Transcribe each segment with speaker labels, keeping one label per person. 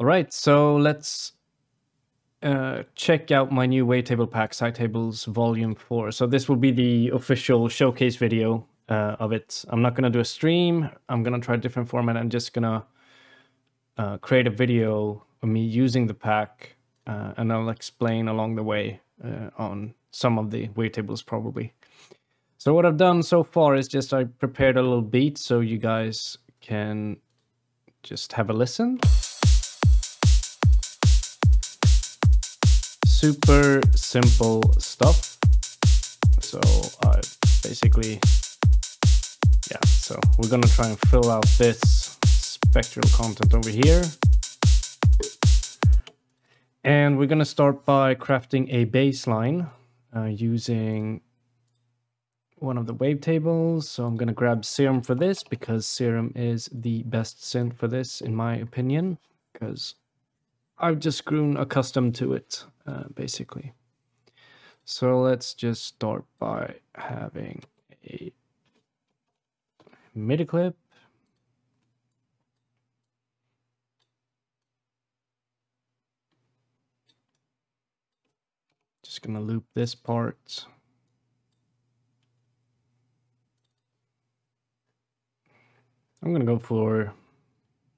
Speaker 1: All right, so let's uh, check out my new wavetable pack, PsyTables Volume 4. So this will be the official showcase video uh, of it. I'm not going to do a stream. I'm going to try a different format. I'm just going to uh, create a video of me using the pack, uh, and I'll explain along the way uh, on some of the wavetables probably. So what I've done so far is just I prepared a little beat so you guys can just have a listen. Super simple stuff. So I basically, yeah, so we're gonna try and fill out this spectral content over here. And we're gonna start by crafting a bassline uh, using one of the wavetables. So I'm to grab Serum for this because Serum is the best synth for this, in my opinion, because I've just grown accustomed to it, uh, basically. So let's just start by having a MIDI clip. Just gonna loop this part. I'm going to go for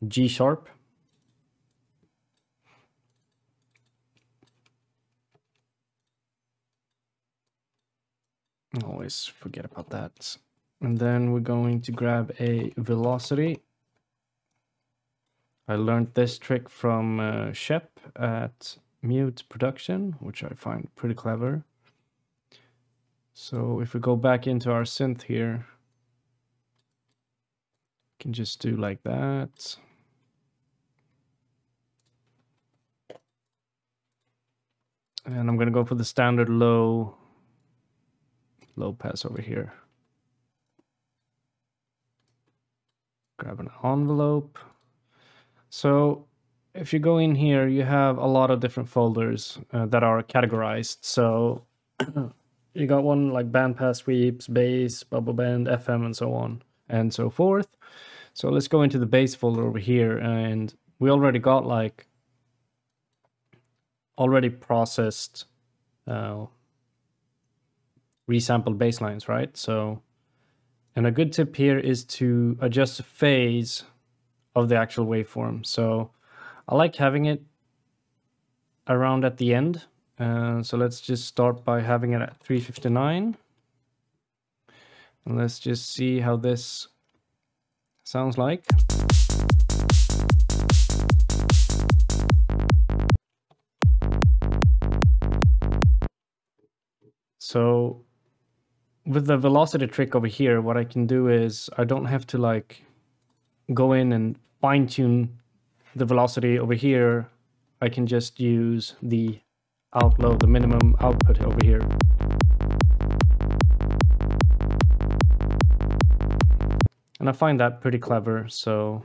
Speaker 1: G sharp. Always forget about that. And then we're going to grab a velocity. I learned this trick from uh, Shep at Mute Production, which I find pretty clever. So if we go back into our synth here, can just do like that. And I'm going to go for the standard low, low pass over here. Grab an envelope. So if you go in here, you have a lot of different folders uh, that are categorized. So you got one like bandpass sweeps, bass, bubble band, FM, and so on and so forth. So let's go into the bass folder over here and we already got like already processed uh, resampled basslines, right? So, and a good tip here is to adjust the phase of the actual waveform. So I like having it around at the end. Uh, so let's just start by having it at 359. And let's just see how this sounds like. So with the velocity trick over here, what I can do is I don't have to like go in and fine tune the velocity over here. I can just use the outload, the minimum output over here. And I find that pretty clever, so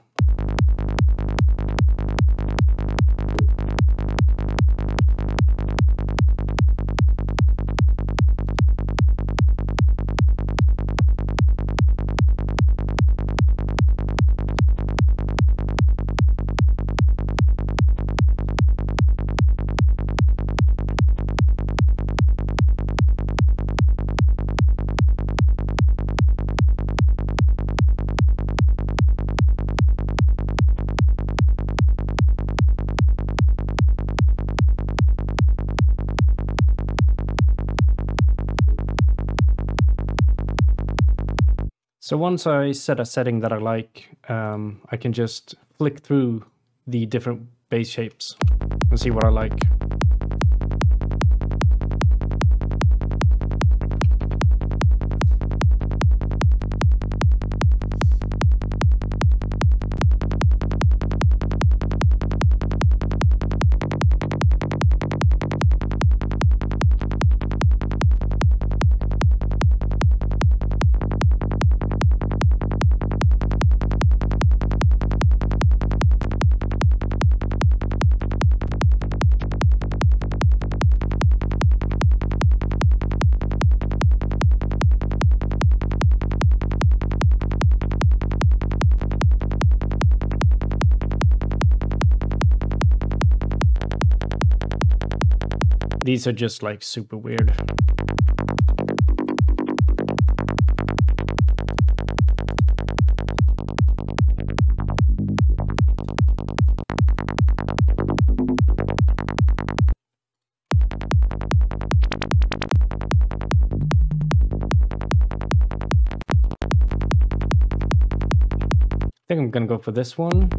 Speaker 1: So once I set a setting that I like, um, I can just flick through the different bass shapes and see what I like. These are just like super weird. I think I'm gonna go for this one.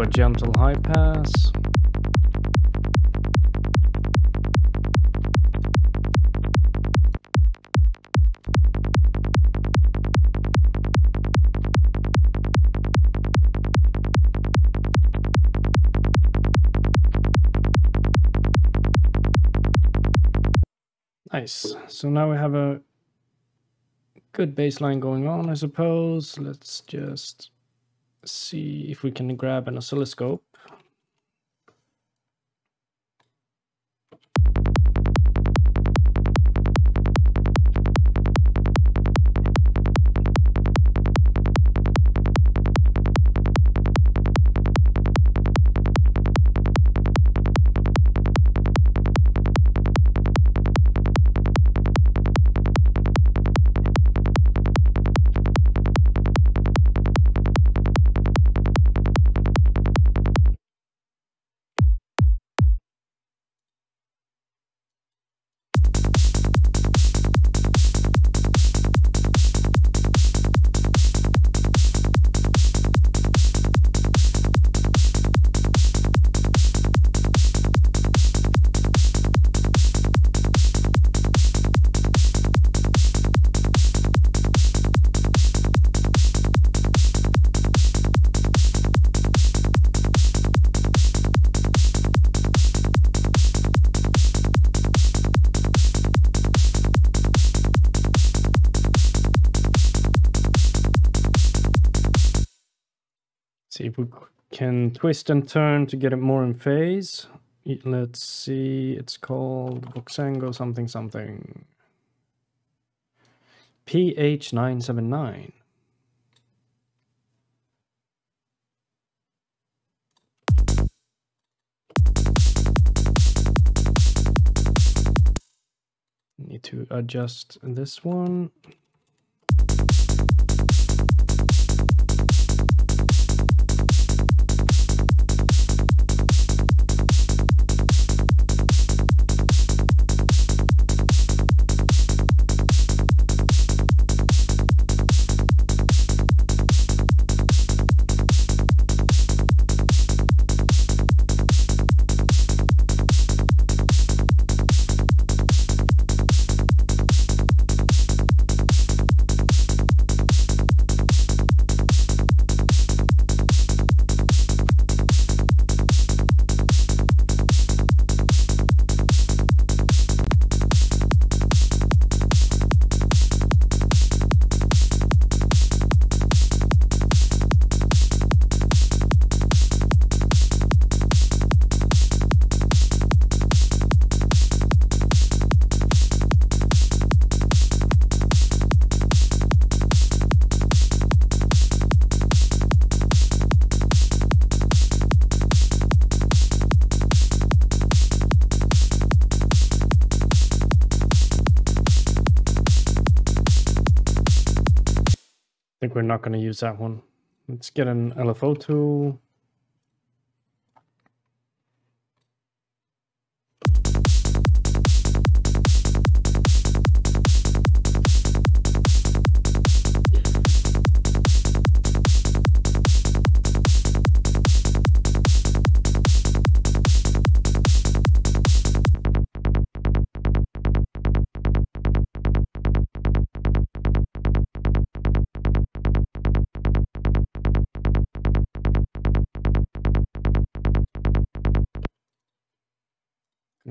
Speaker 1: For a gentle high pass. Nice. So now we have a good bassline going on, I suppose. Let's just see if we can grab an oscilloscope. Twist and turn to get it more in phase. Let's see, it's called Voxengo something something. PH979. Need to adjust this one. Not going to use that one. Let's get an LFO tool.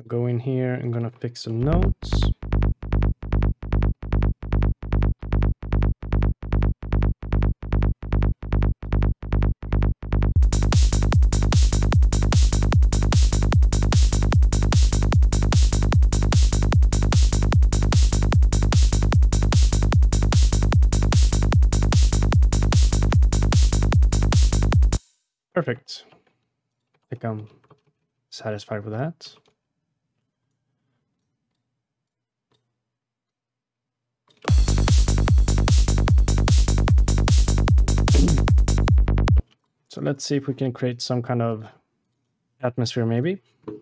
Speaker 1: Go in here, I'm gonna fix some notes. Perfect. I think I'm satisfied with that. Let's see if we can create some kind of atmosphere maybe. I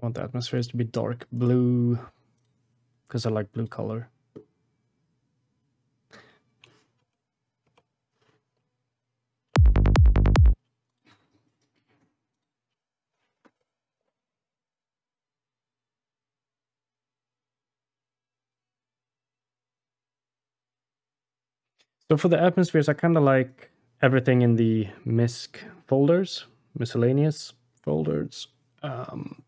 Speaker 1: want the atmospheres to be dark blue because I like blue color. So for the atmospheres, I kind of like everything in the MISC folders, miscellaneous folders. Um,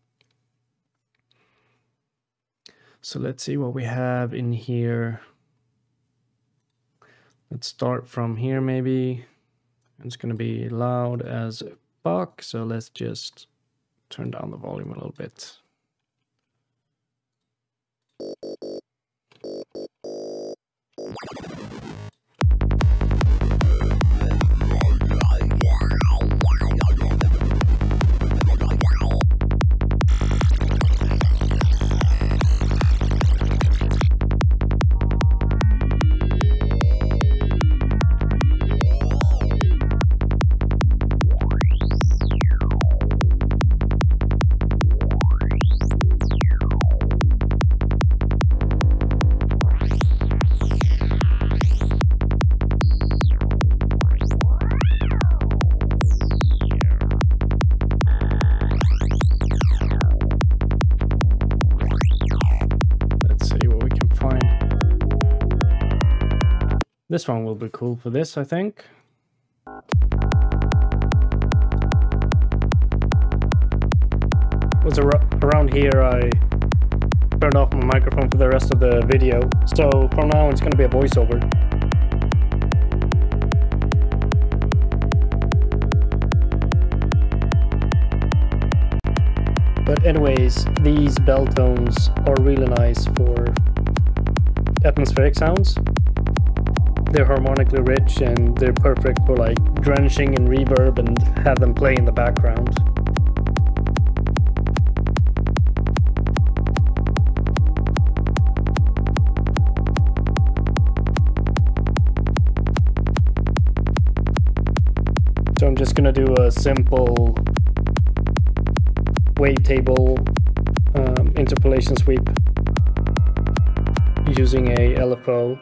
Speaker 1: so let's see what we have in here. Let's start from here maybe. It's going to be loud as fuck, so let's just turn down the volume a little bit. This one will be cool for this, I think. It was ar around here I turned off my microphone for the rest of the video. So from now it's going to be a voiceover. But anyways, these bell tones are really nice for atmospheric sounds they're harmonically rich and they're perfect for like drenching and reverb and have them play in the background. So I'm just gonna do a simple wavetable um, interpolation sweep using a LFO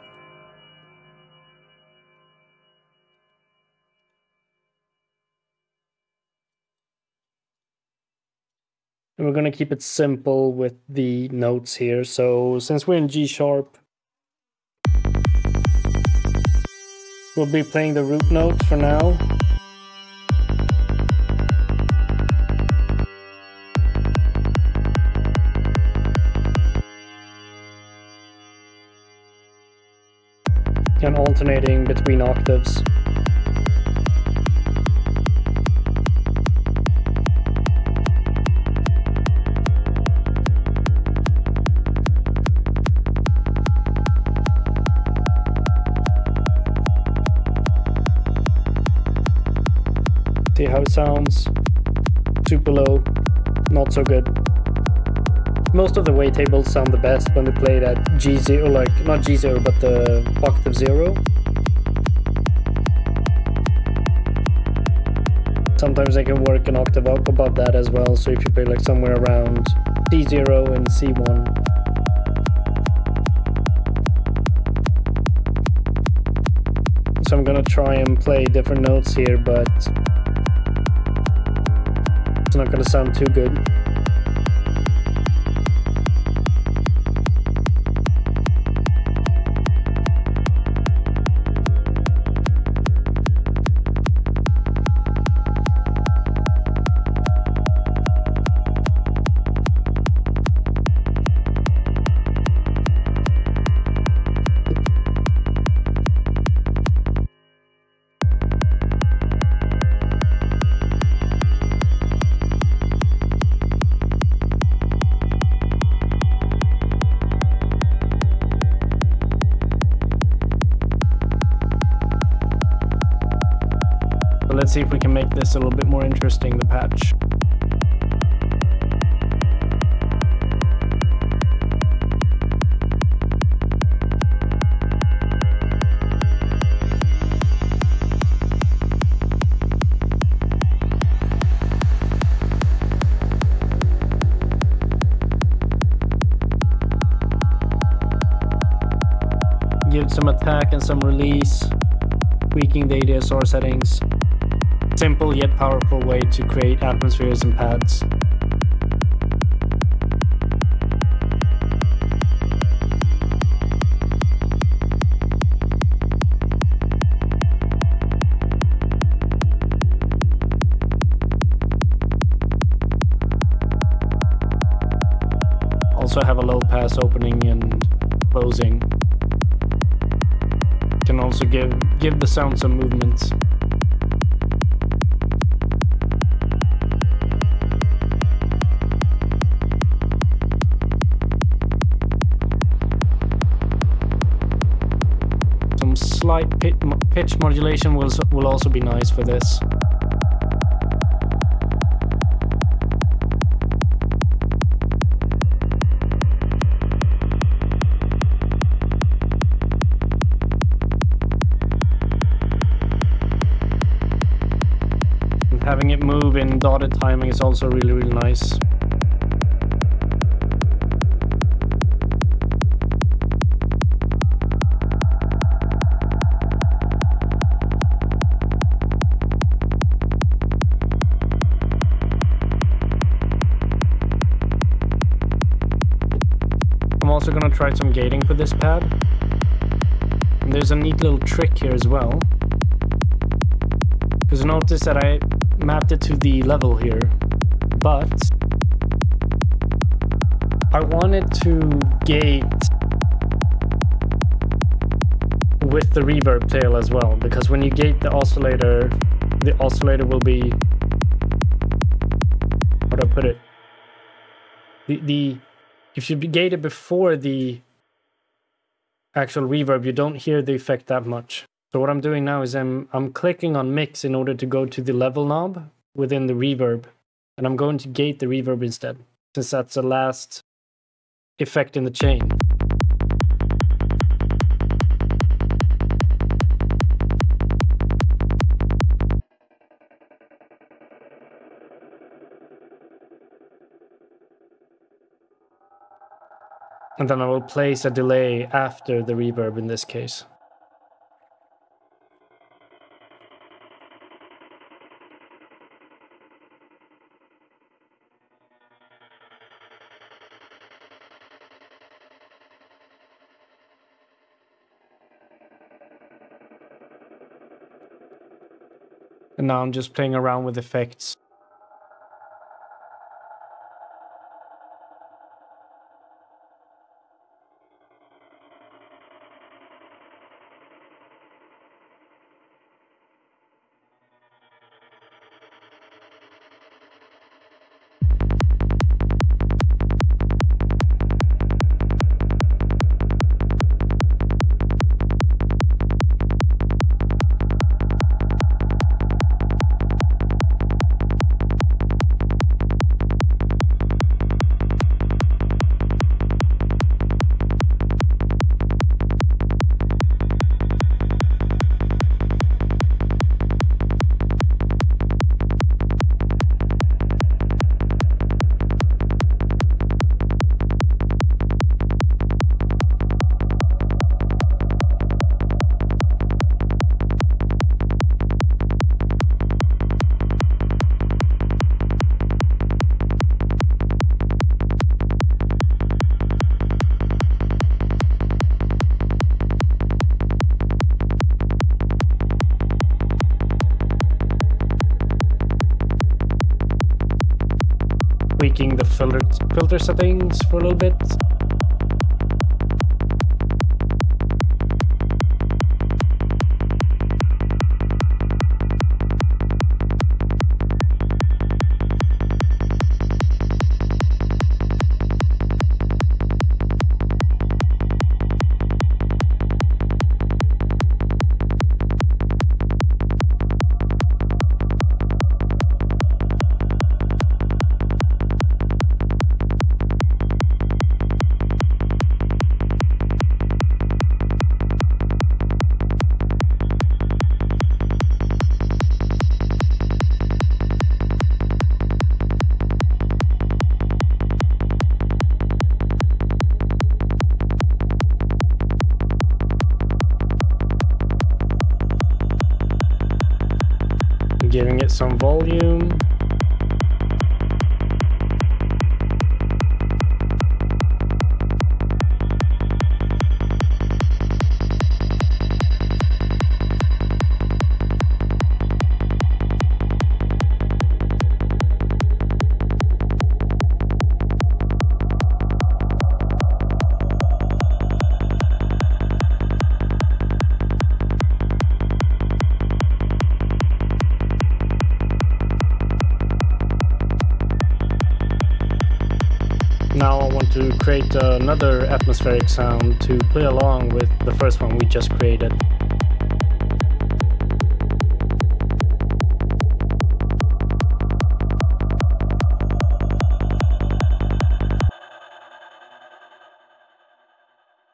Speaker 1: we're going to keep it simple with the notes here. So since we're in G sharp, we'll be playing the root note for now. And alternating between octaves. It sounds.
Speaker 2: super low, not so good. Most of the wavetables sound the best when they play at G0, like not G0, but the octave zero. Sometimes they can work an octave up above that as well, so if you play like somewhere around C0 and C1. So I'm gonna try and play different notes here, but it's not gonna sound too good. This a little bit more interesting, the patch. Give some attack and some release, tweaking the ADSR settings simple yet powerful way to create atmospheres and pads. Also have a low pass opening and closing. Can also give give the sound some movements. Slight pitch modulation will, will also be nice for this. And having it move in dotted timing is also really, really nice. Try some gating for this pad. And there's a neat little trick here as well. Because notice that I mapped it to the level here, but I wanted to gate with the reverb tail as well, because when you gate the oscillator, the oscillator will be, how do I put it? The, the if you gate it before the actual reverb, you don't hear the effect that much. So what I'm doing now is I'm I'm clicking on mix in order to go to the level knob within the reverb, and I'm going to gate the reverb instead, since that's the last effect in the chain. And then I will place a delay after the reverb in this case. And now I'm just playing around with effects. Filter settings for a little bit. To create another atmospheric sound to play along with the first one we just created.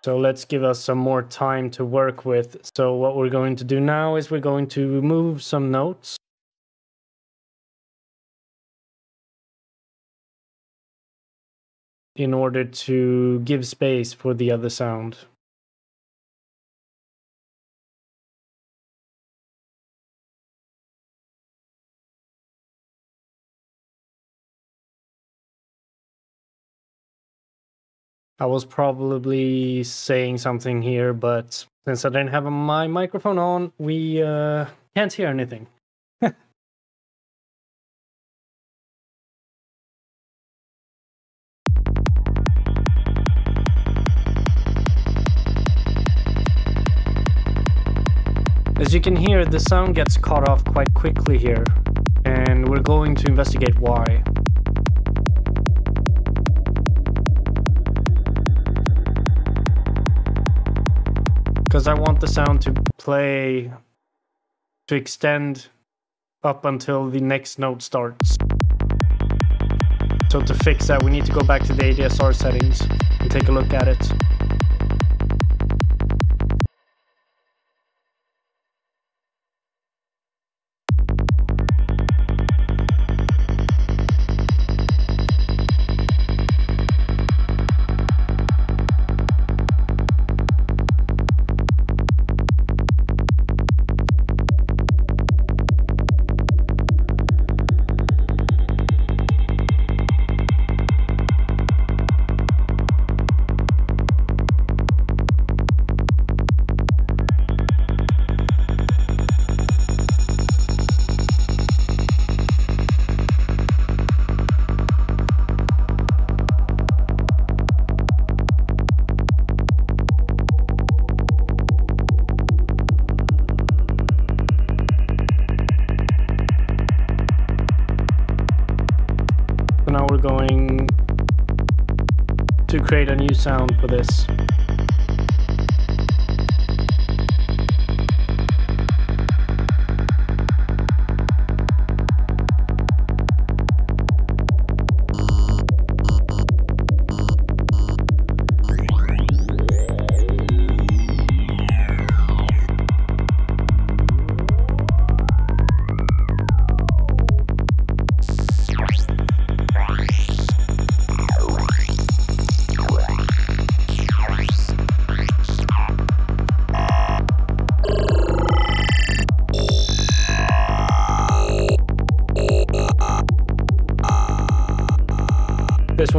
Speaker 2: So let's give us some more time to work with. So what we're going to do now is we're going to remove some notes in order to give space for the other sound. I was probably saying something here, but since I didn't have my microphone on, we uh, can't hear anything. As you can hear, the sound gets cut off quite quickly here, and we're going to investigate why. Because I want the sound to play, to extend up until the next note starts. So to fix that, we need to go back to the ADSR settings and take a look at it. Create a new sound for this.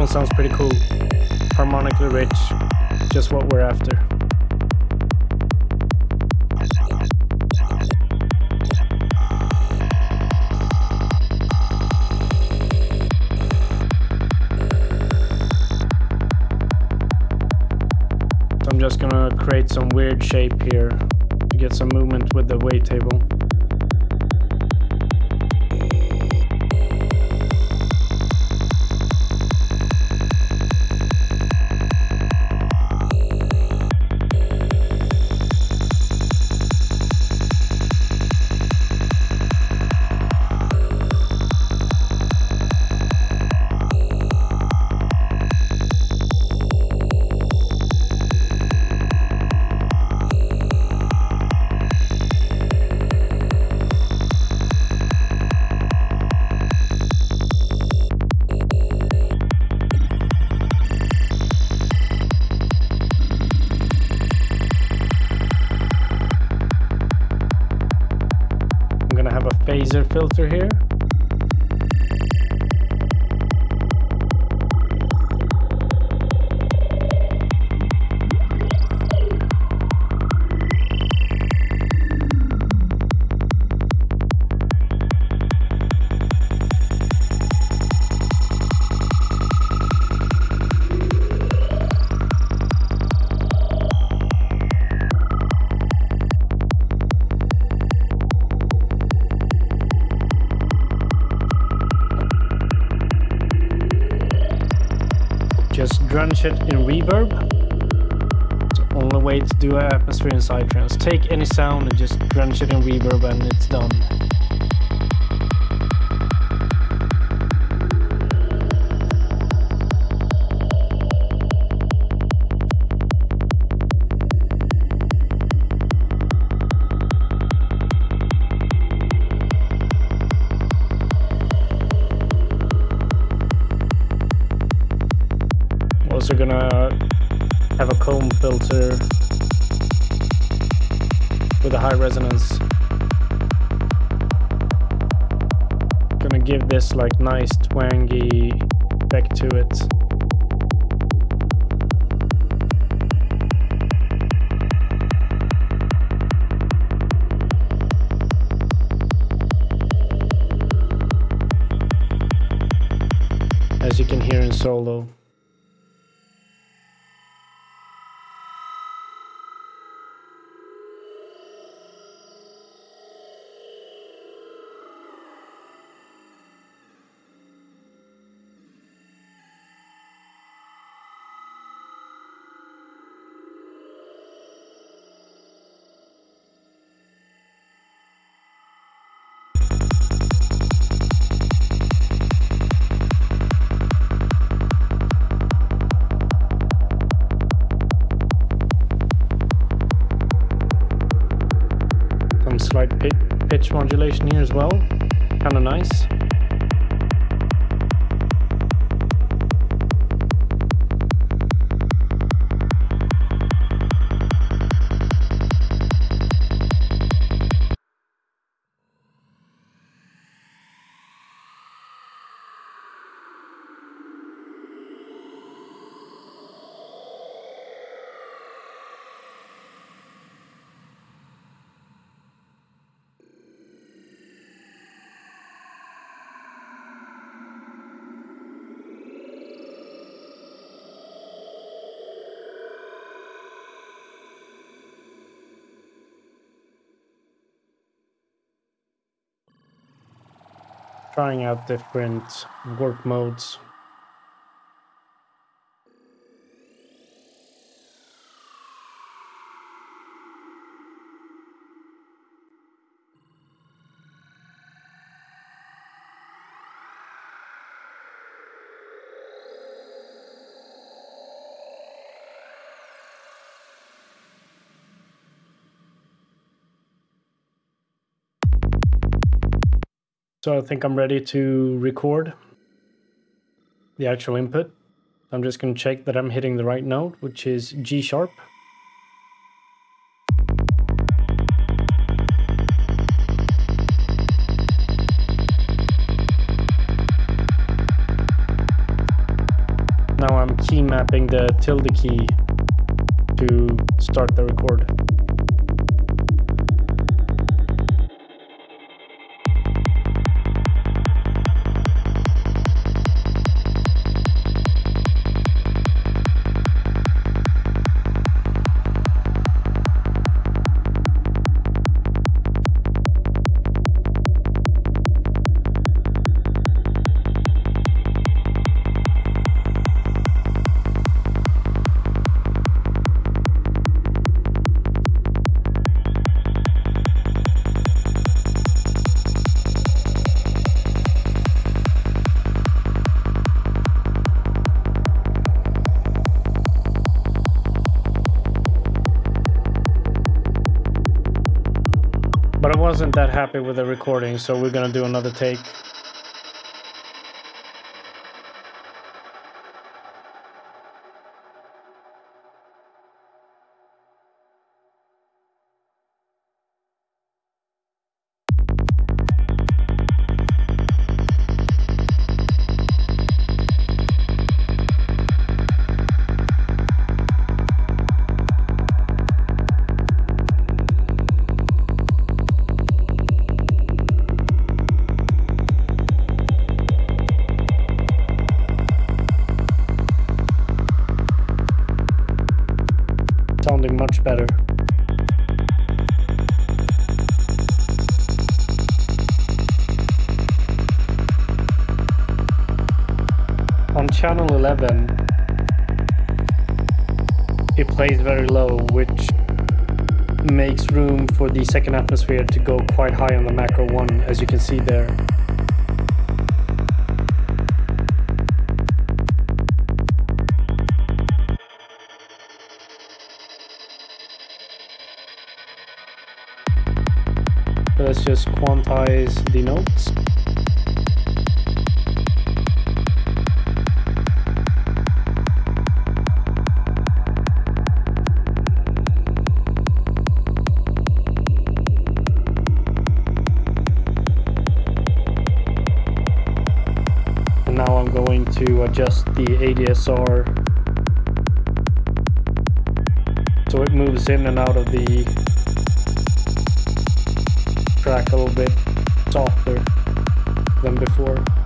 Speaker 2: one sounds pretty cool. Harmonically rich, just what we're after. So I'm just gonna create some weird shape here to get some movement with the wavetable. Filter here. It in reverb. It's the only way to do an atmosphere in Psytrance. Take any sound and just drench it in reverb and it's done. Like nice twangy back to it. As you can hear in solo. Modulation here as well. Kind of nice. Trying out different warp modes. So I think I'm ready to record the actual input. I'm just going to check that I'm hitting the right note, which is G sharp. Now I'm key mapping the tilde key to start the record. Happy with the recording, so we're gonna do another take. Very low, which makes room for the second atmosphere to go quite high on the macro 1, as you can see there. Let's just quantize the notes. The ADSR so it moves in and out of the track a little bit softer than before.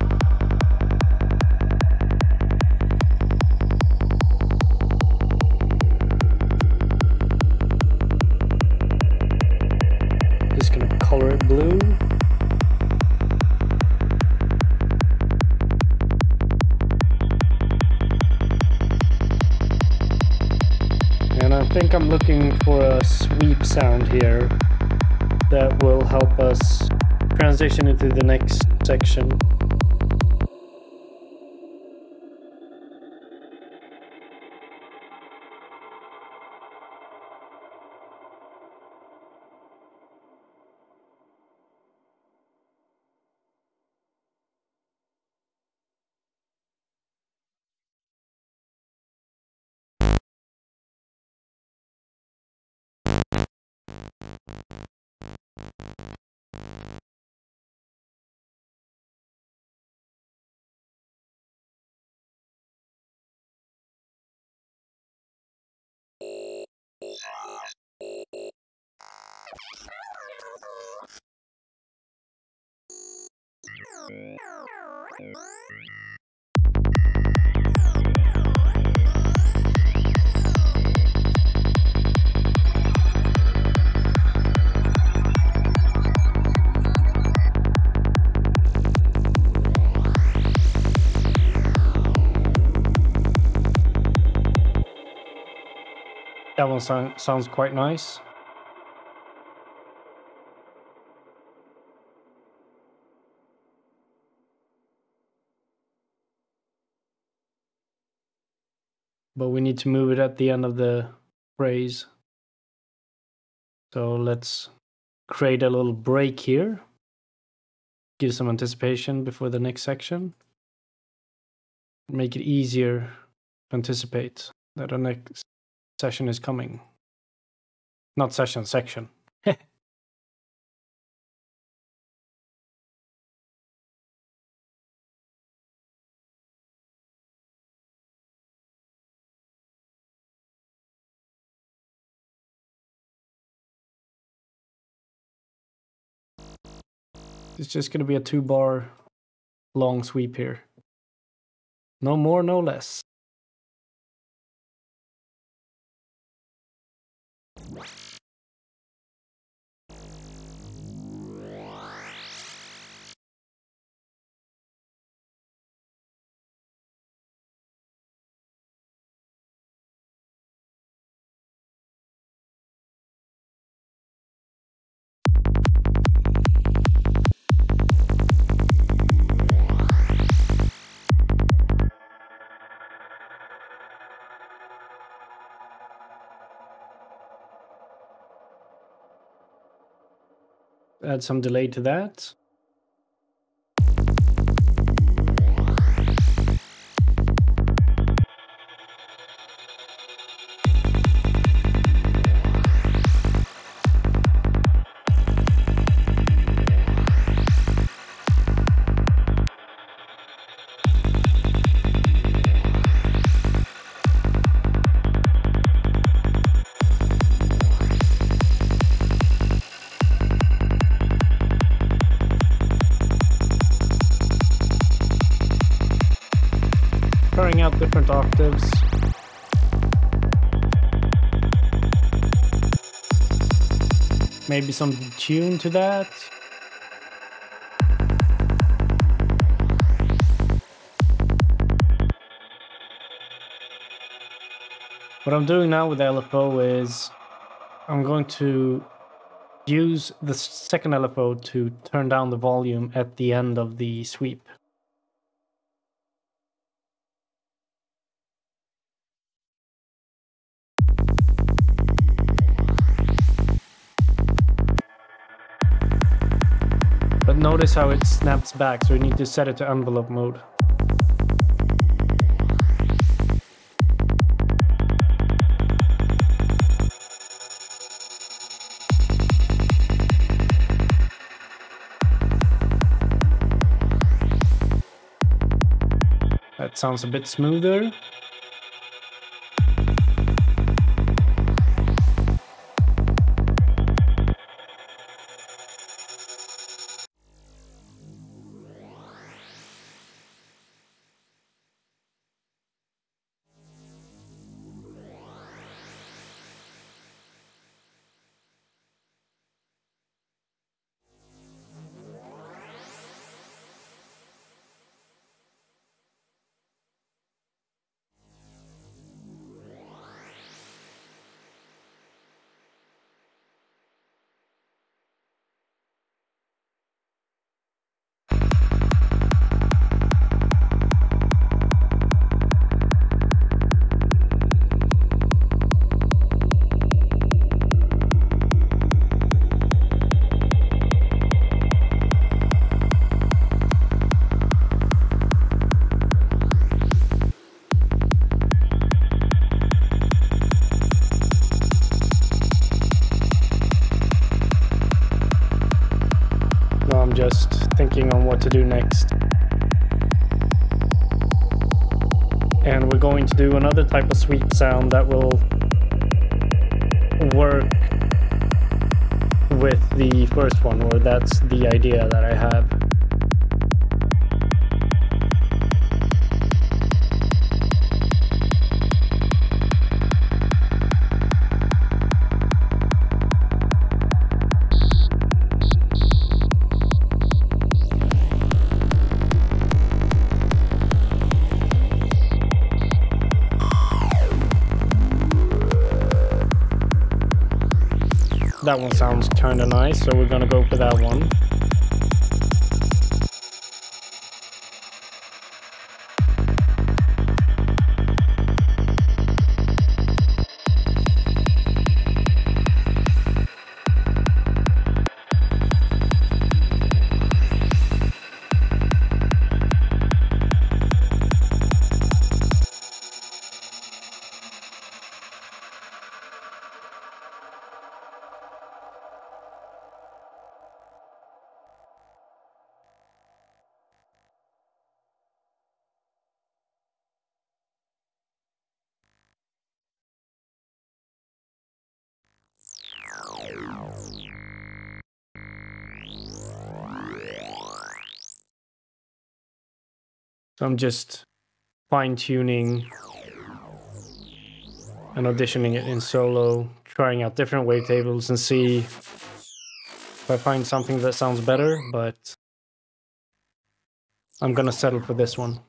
Speaker 2: That one sound, sounds quite nice. But we need to move it at the end of the phrase. So let's create a little break here. Give some anticipation before the next section. Make it easier to anticipate that our next session is coming. Not session, section. It's just going to be a two bar long sweep here. No more, no less. Add some delay to that. Maybe some tune to that. What I'm doing now with LFO is I'm going to use the second LFO to turn down the volume at the end of the sweep. But notice how it snaps back, so you need to set it to envelope mode. That sounds a bit smoother. To do next. And we're going to do another type of sweep sound that will work with the first one, or that's the idea that I have. That one sounds kind of nice, so we're gonna go for that one. I'm just fine tuning and auditioning it in solo, trying out different wavetables and see if I find something that sounds better, but I'm gonna settle for this one.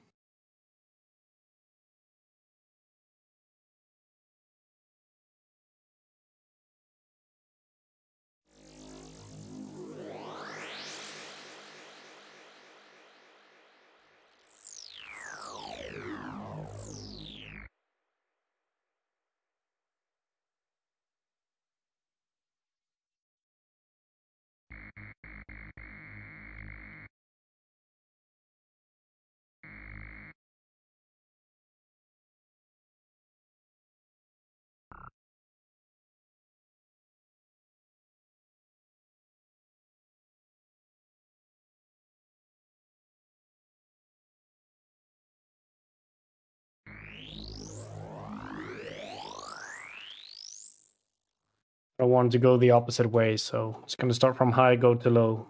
Speaker 2: I want to go the opposite way, so it's going to start from high, go to low.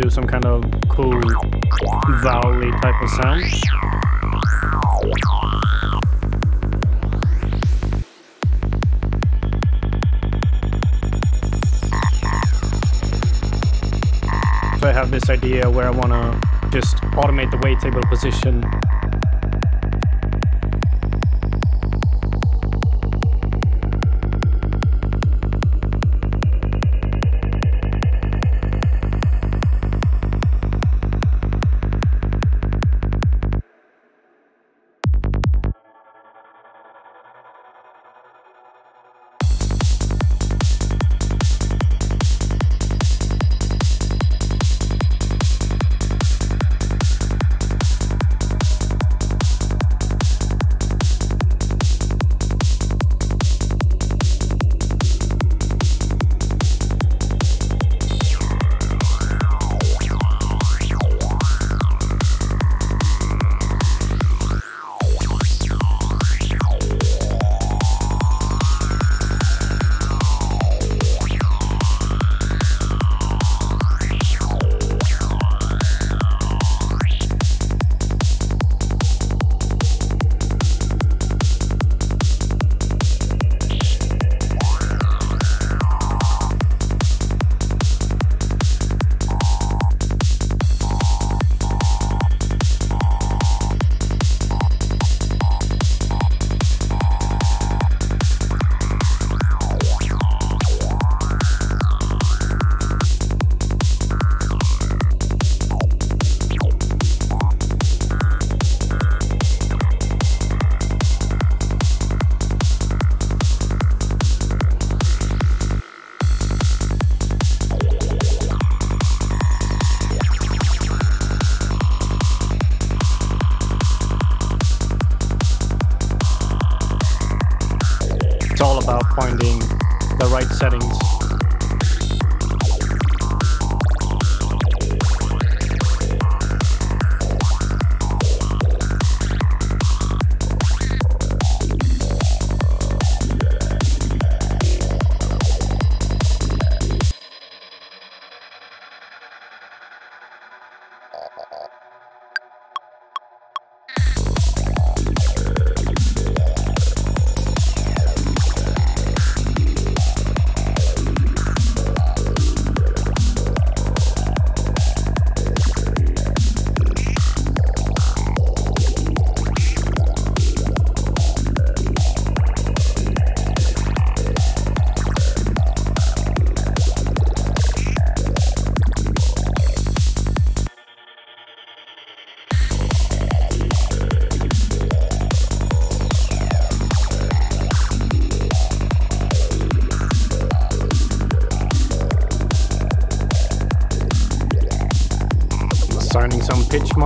Speaker 2: Do some kind of cool vowel type of sound. So I have this idea where I wanna just automate the wavetable position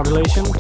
Speaker 2: some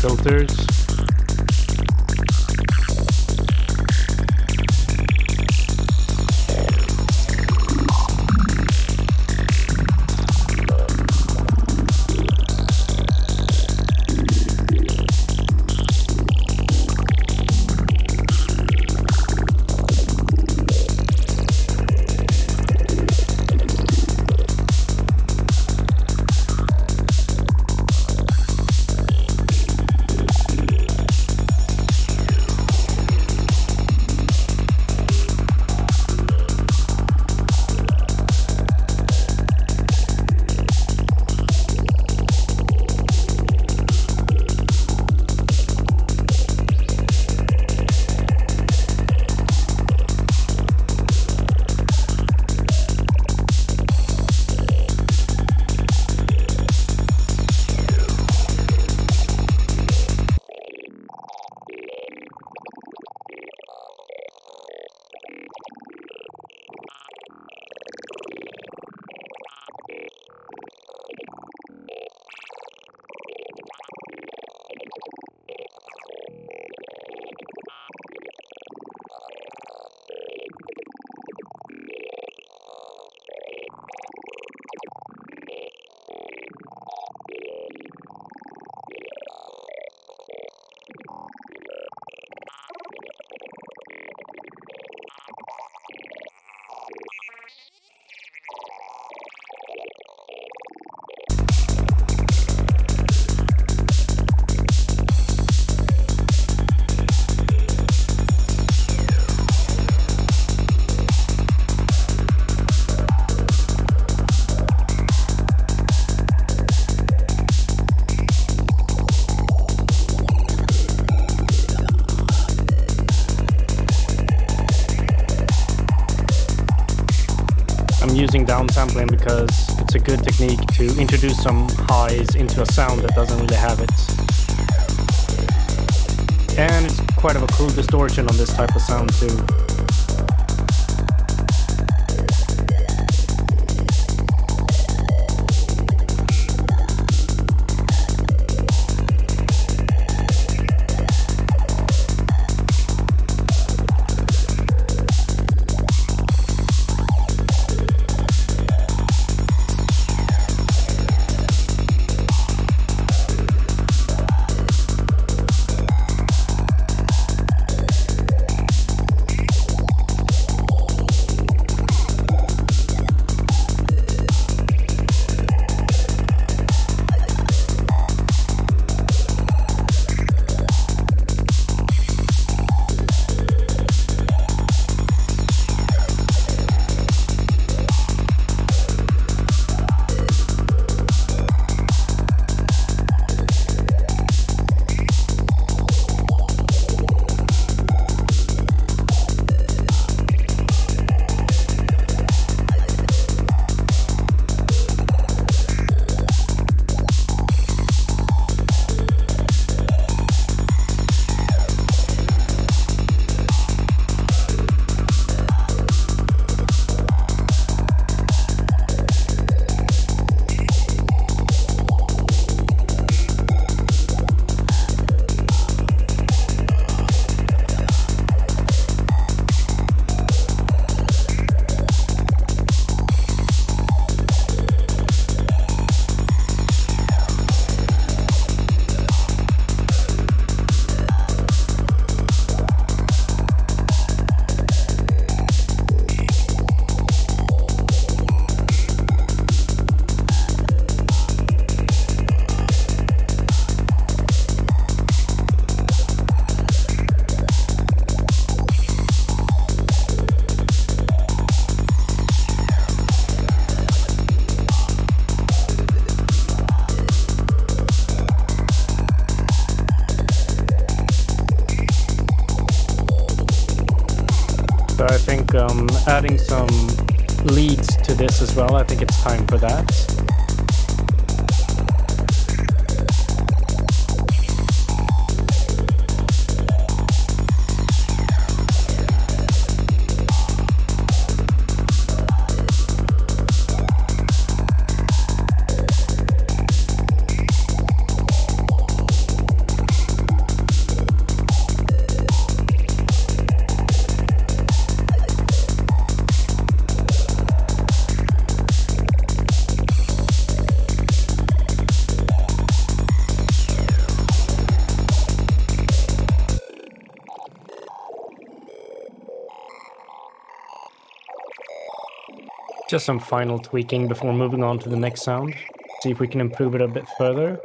Speaker 2: filters. Downsampling because it's a good technique to introduce some highs into a sound that doesn't really have it. And it's quite of a cool distortion on this type of sound too. Adding some leads to this as well. I think it's time for that. Just some final tweaking before moving on to the next sound. See if we can improve it a bit further.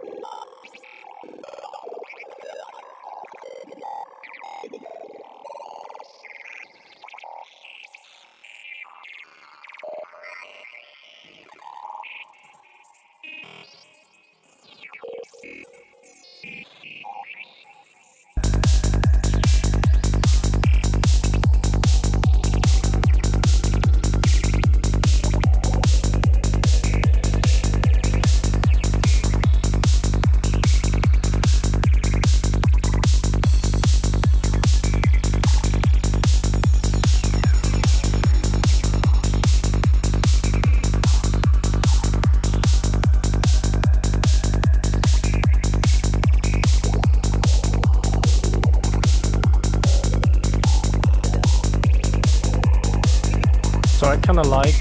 Speaker 2: Kind of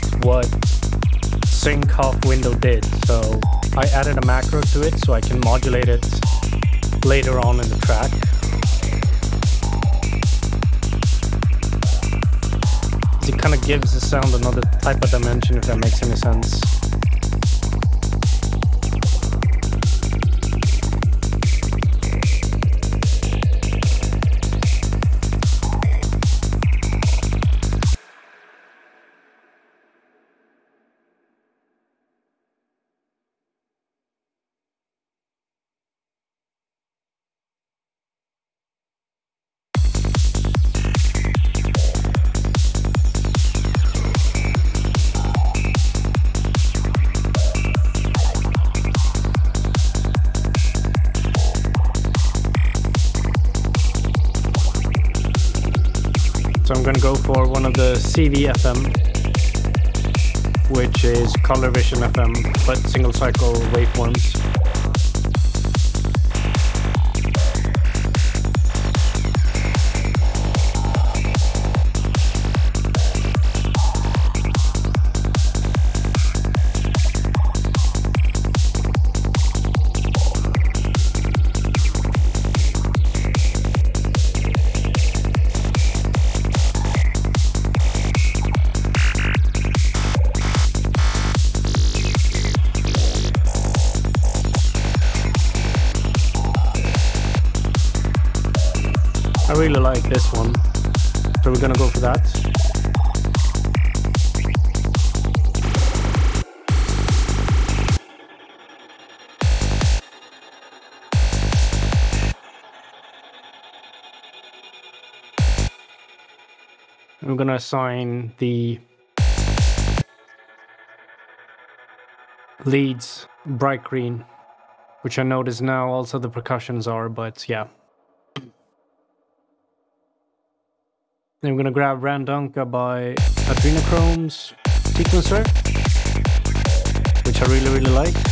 Speaker 2: go for one of the CV FM, which is Color Vision FM, but single cycle waveforms. I'm gonna assign the leads bright green, which I notice now also the percussions are, but yeah. Then I'm gonna grab Randanka by Adrenochrome's sequencer, which I really, really like.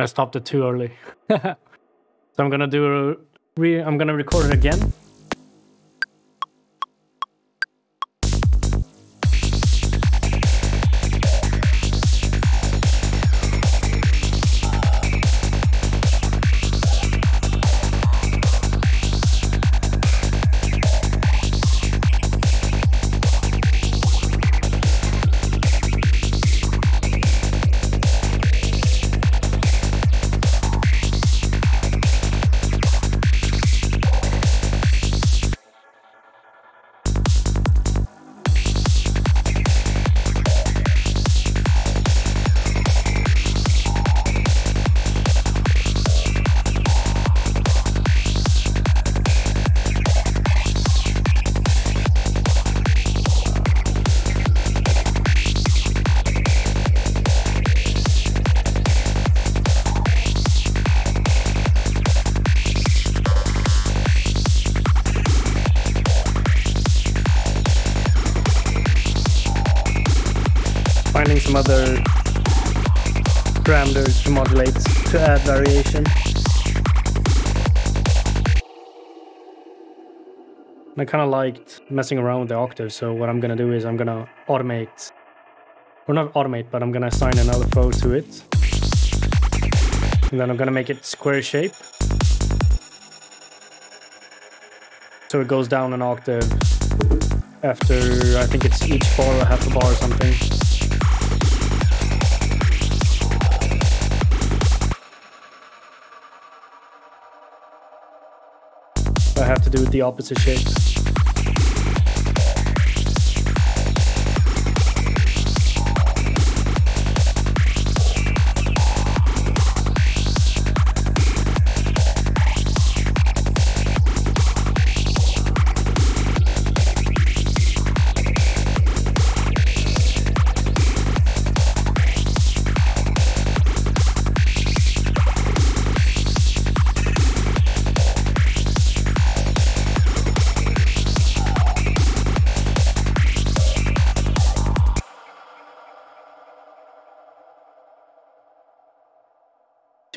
Speaker 2: And I stopped it too early. so I'm gonna do a re I'm gonna record it again. I kind of liked messing around with the octave, so what I'm gonna do is I'm gonna automate, or not automate, but I'm gonna assign another flow to it. And then I'm gonna make it square shape. So it goes down an octave after, I think it's each bar or half a bar or something. Have to do with the opposite shape.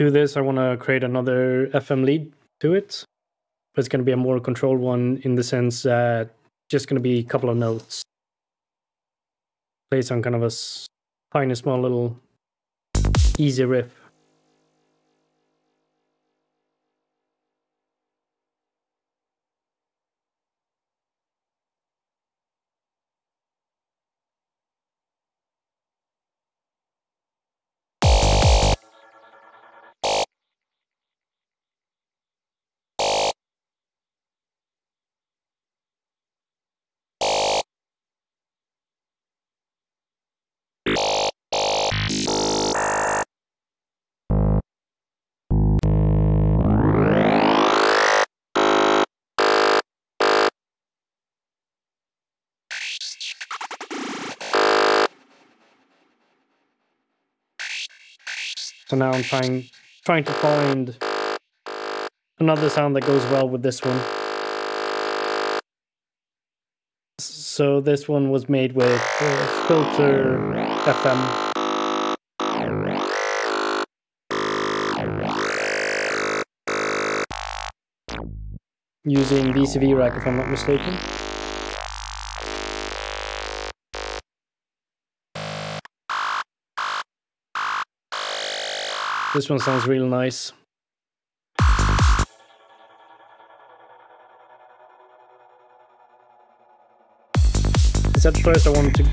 Speaker 2: To this, I want to create another FM lead to it. But it's going to be a more controlled one in the sense that just going to be a couple of notes. Plays on kind of a tiny, small little easy riff. Now I'm trying trying to find another sound that goes well with this one. So this one was made with uh, Filter FM. Using VCV rack if I'm not mistaken. This one sounds real nice. At first I wanted to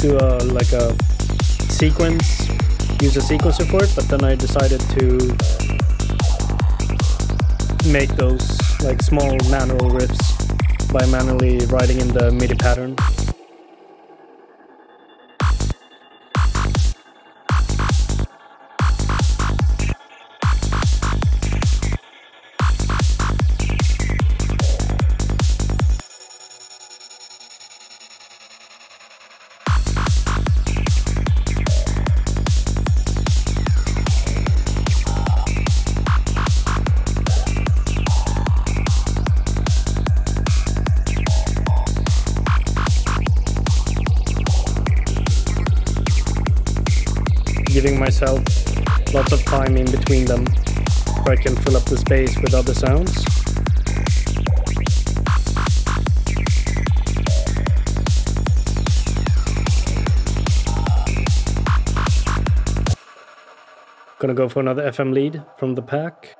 Speaker 2: do a like a sequence, use a sequencer for it, but then I decided to make those like small nano riffs by manually writing in the MIDI pattern. Myself lots of time in between them so I can fill up the space with other sounds. Gonna go for another FM lead from the pack.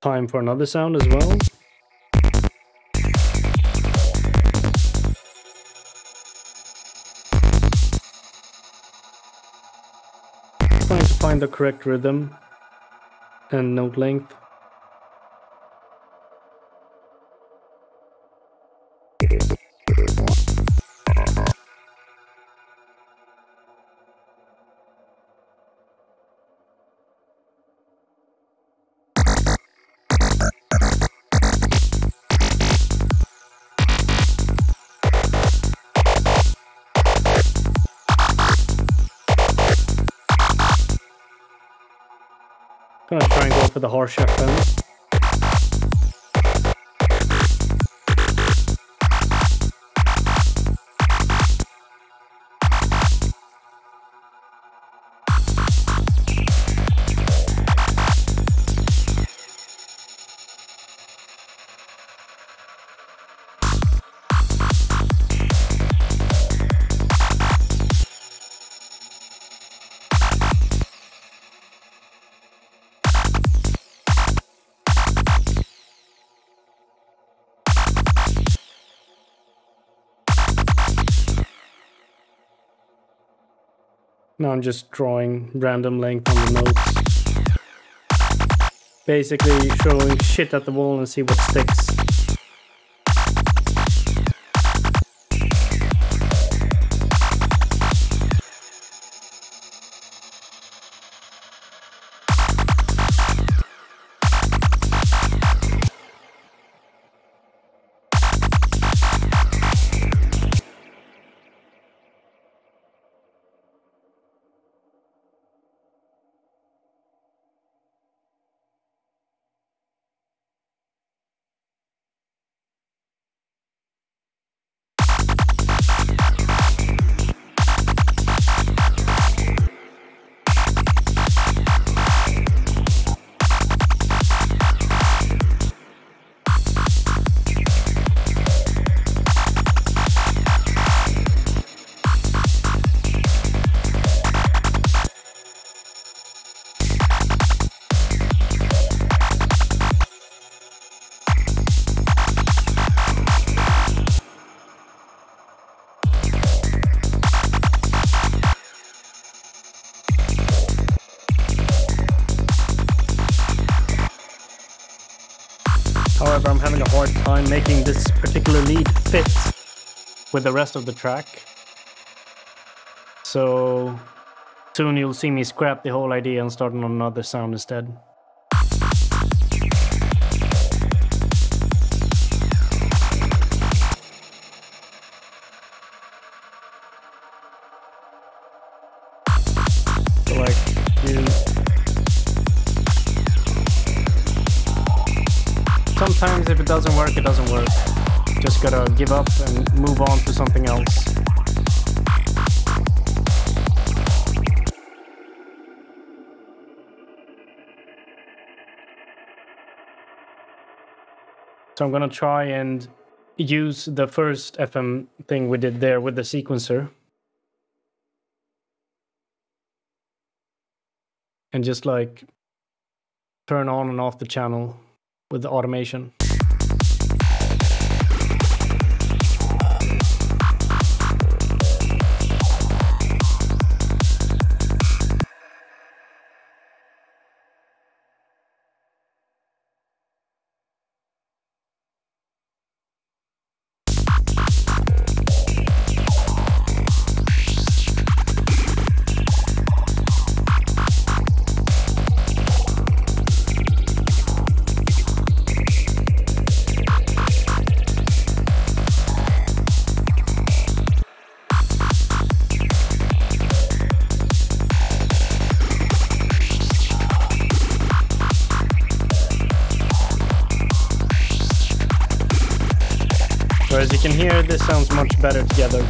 Speaker 2: Time for another sound as well. Trying to find the correct rhythm and note length. The harsh FM. Now I'm just drawing random length on the notes. Basically throwing shit at the wall and see what sticks. With the rest of the track. So soon you'll see me scrap the whole idea and start on another sound instead. Sometimes if it doesn't work, it doesn't work. Just gotta give up and move on to something else. So I'm gonna try and use the first FM thing we did there with the sequencer. And just like turn on and off the channel with the automation. Together.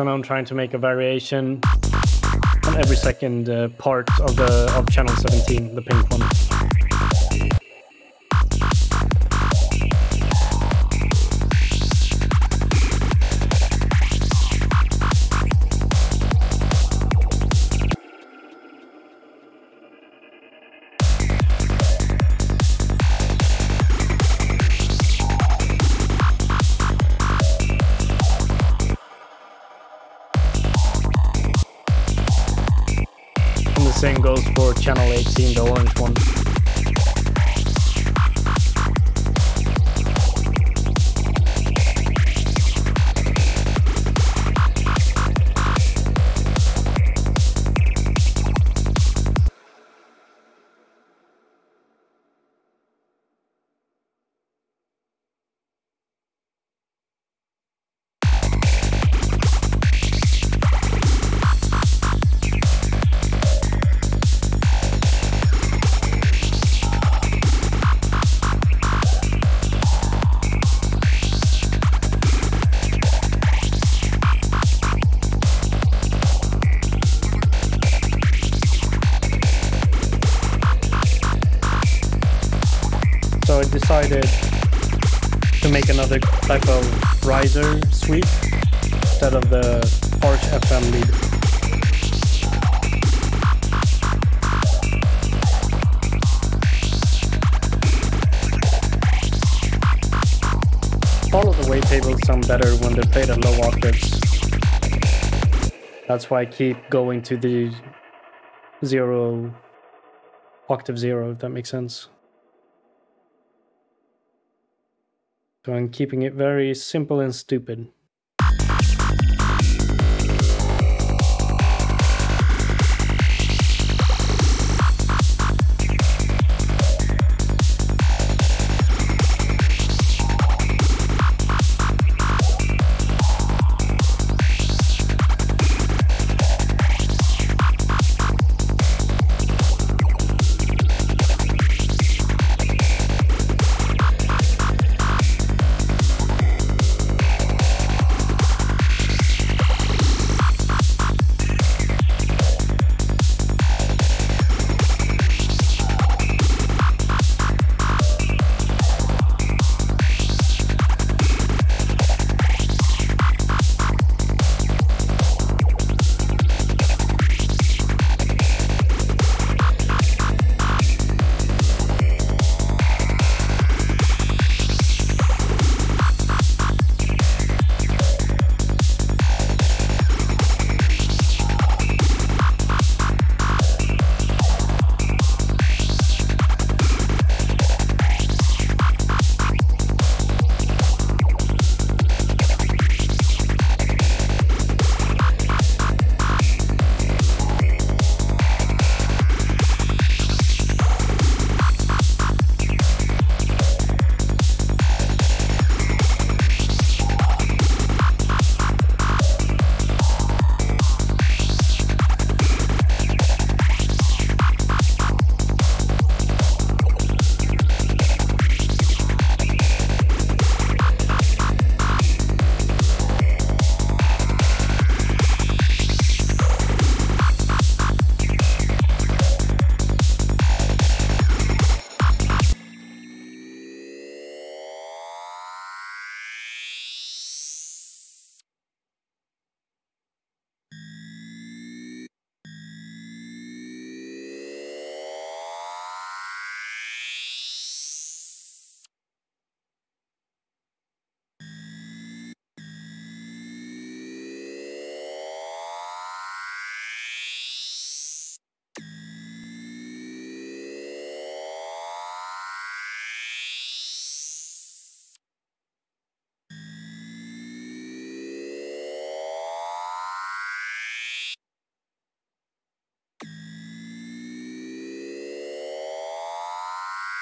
Speaker 2: So I'm trying to make a variation on every second uh, part of the of channel 17, the pink one. Riser sweep instead of the harsh FM lead. All of the wavetables sound better when they're played at low octaves. That's why I keep going to the zero, octave zero, if that makes sense. So I'm keeping it very simple and stupid.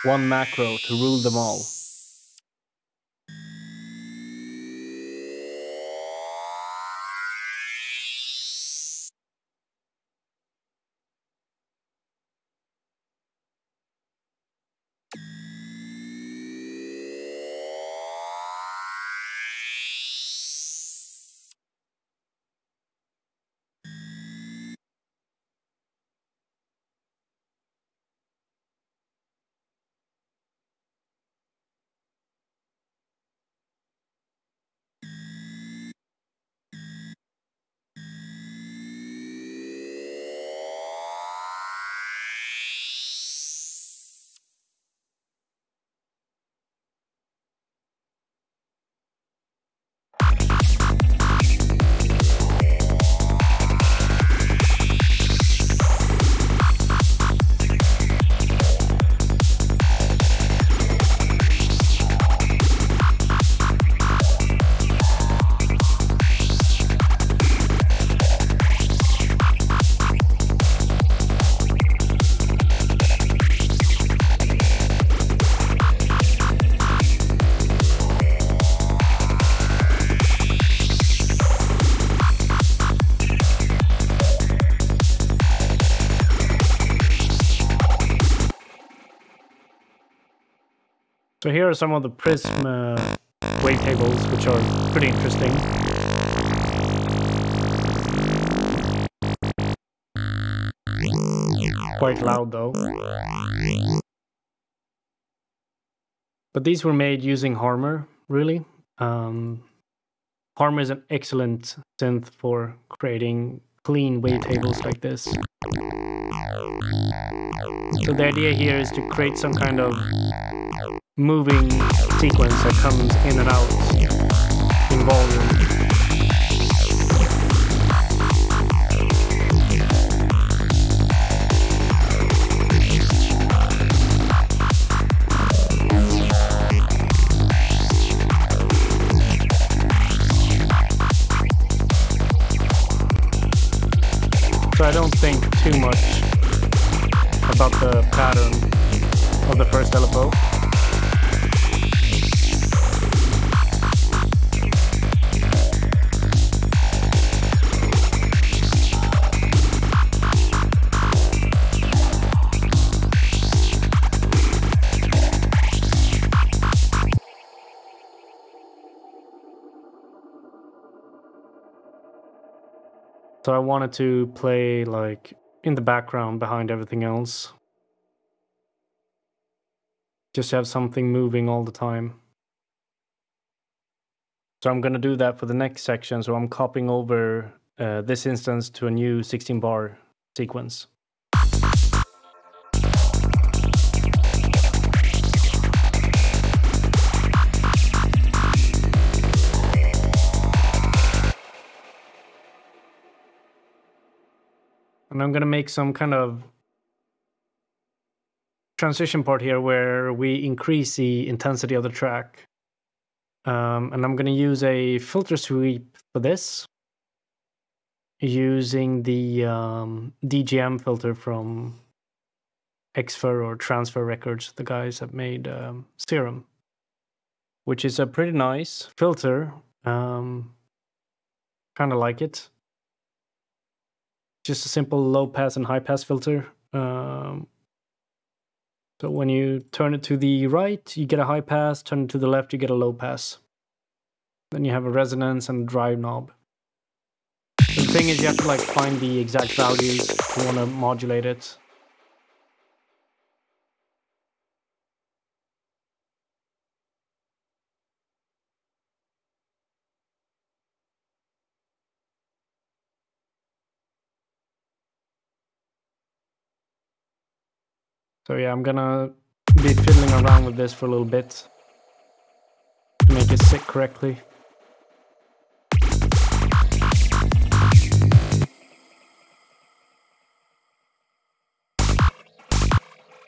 Speaker 1: One macro to rule them all.
Speaker 2: So here are some of the Prism uh, wavetables, which are pretty interesting. Quite loud though. But these were made using Harmor, really. Um, Harmor is an excellent synth for creating clean wavetables like this. So the idea here is to create some kind of moving sequence that comes in and out in volume. So I don't think too much about the pattern of the first LFO. So I wanted to play like in the background behind everything else. Just have something moving all the time. So I'm going to do that for the next section. So I'm copying over uh, this instance to a new 16 bar sequence. And I'm going to make some kind of transition part here where we increase the intensity of the track. Um, and I'm going to use a filter sweep for this using the um, DJM filter from Xfer or Transfer Records. The guys that made um, Serum, which is a pretty nice filter. Um, kind of like it just a simple low pass and high pass filter. Um, so when you turn it to the right, you get a high pass. Turn it to the left, you get a low pass. Then you have a resonance and a drive knob. The thing is, you have to like find the exact values if you want to modulate it. So yeah, I'm gonna be fiddling around with this for a little bit to make it sit correctly.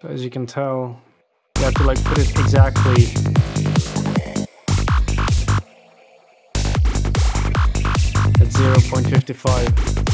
Speaker 2: So as you can tell, you have to like put it exactly at 0.55.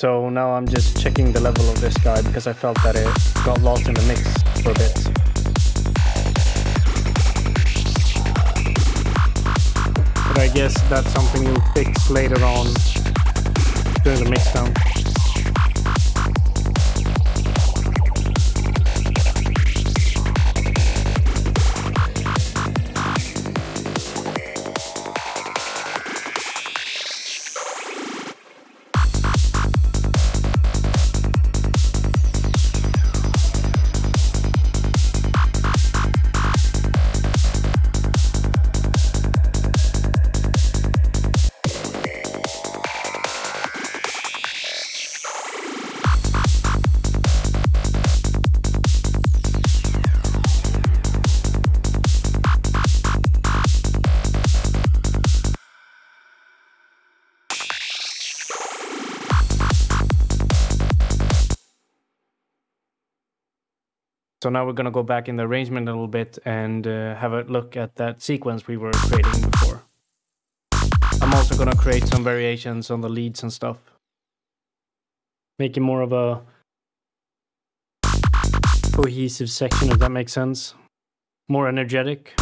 Speaker 2: So now I'm just checking the level of this guy because I felt that it got lost in the mix for a bit. But I guess that's something we'll fix later on during the mixdown. So now we're going to go back in the arrangement a little bit and uh, have a look at that sequence we were creating before. I'm also going to create some variations on the leads and stuff. Making more of a cohesive section, if that makes sense. More energetic.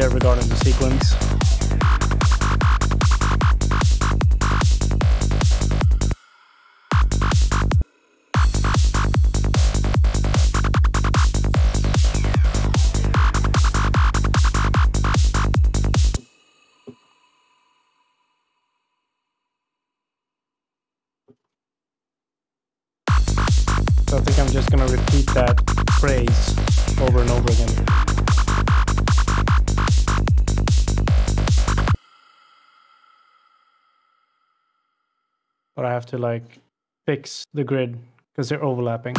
Speaker 2: There regarding the sequence. I have to like fix the grid because they're overlapping.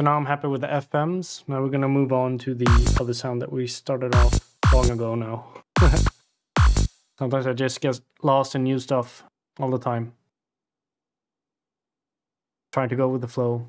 Speaker 2: So now I'm happy with the FMs. Now we're gonna move on to the other sound that we started off long ago now. Sometimes I just get lost in new stuff all the time. Trying to go with the flow.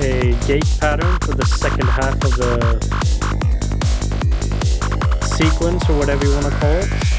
Speaker 2: A gate pattern for the second half of the sequence or whatever you want to call it.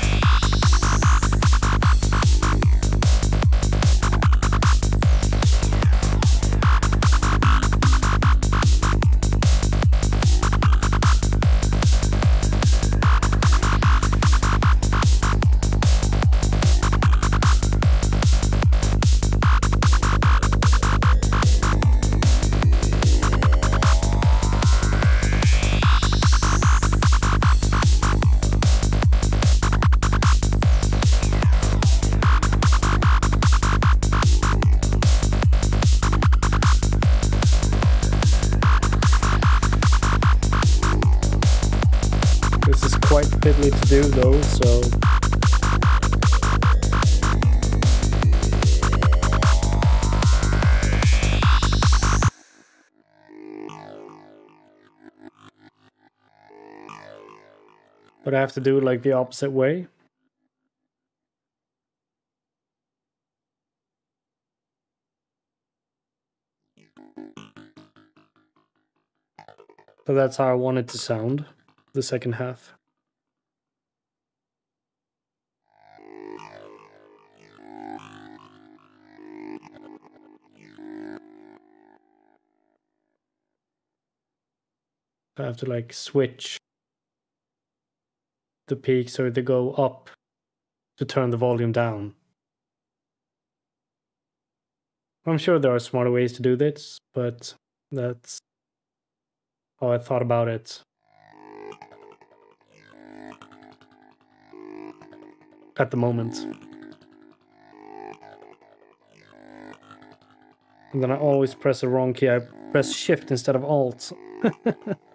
Speaker 2: Have to do like the opposite way. So that's how I want it to sound, the second half. I have to like switch the peak so they go up to turn the volume down. I'm sure there are smarter ways to do this, but that's how I thought about it. At the moment. And then I always press the wrong key. I press shift instead of alt.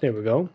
Speaker 2: There we go.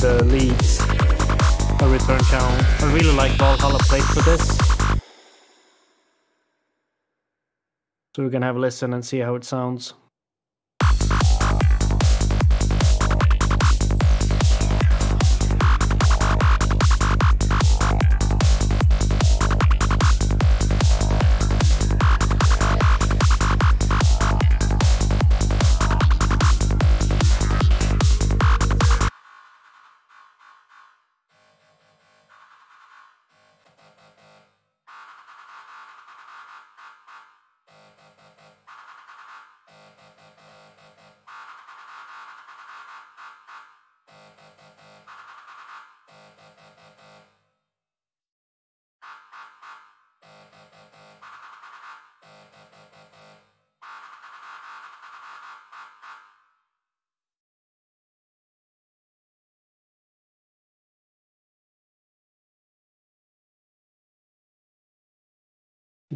Speaker 2: The leads, a return channel. I really like Valhalla plate for this. So we can have a listen and see how it sounds.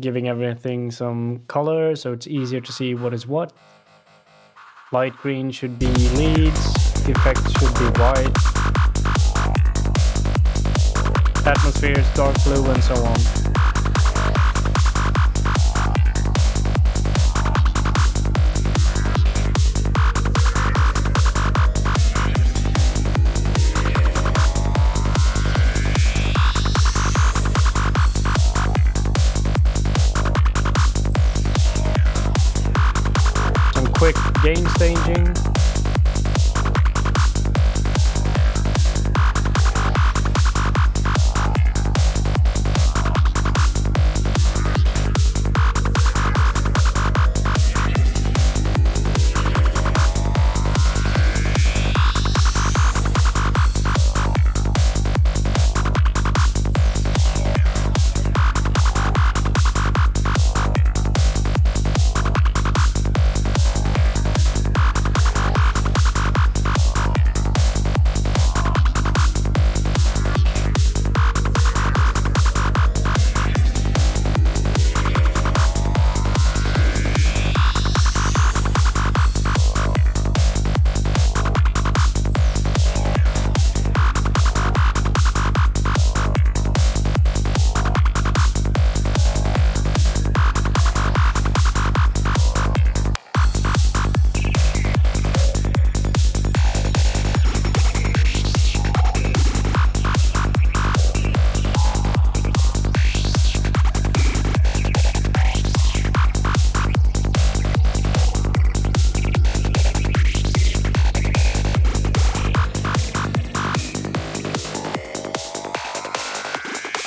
Speaker 2: Giving everything some color so it's easier to see what is what. Light green should be leads, effects should be white, atmospheres dark blue and so on. Game staging.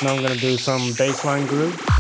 Speaker 2: Now I'm gonna do some bassline groove.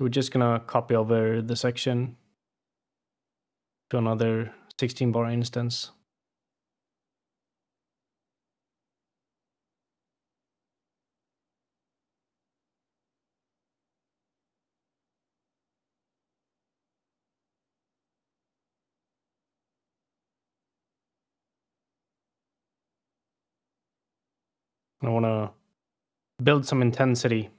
Speaker 1: We're just gonna copy over the section to another 16 bar instance. I want to build some intensity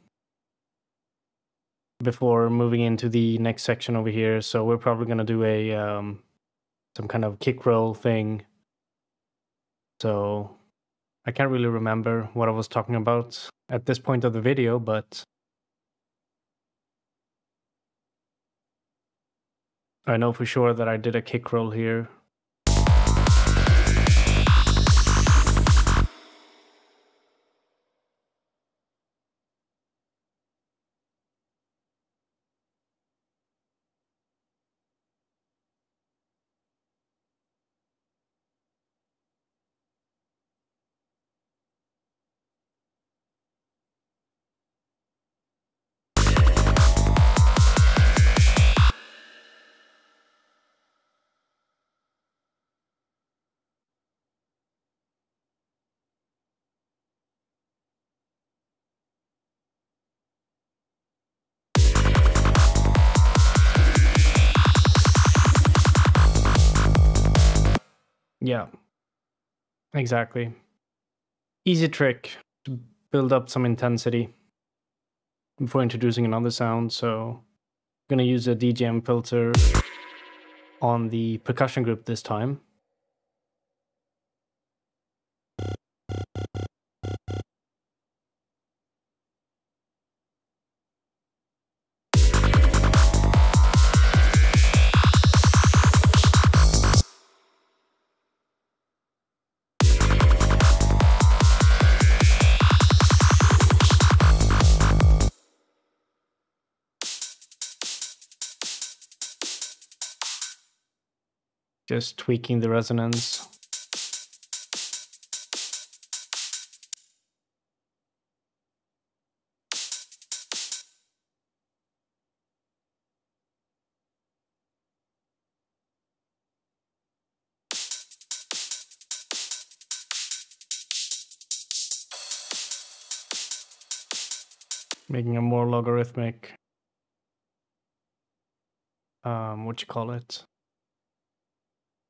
Speaker 1: before moving into the next section over here. So we're probably going to do a um, some kind of kick roll thing. So I can't really remember what I was talking about at this point of the video, but I know for sure that I did a kick roll here. Yeah, exactly. Easy trick to build up some intensity before introducing another sound. So I'm going to use a DJM filter on the percussion group this time. Just tweaking the resonance. Making a more logarithmic, um, what you call it?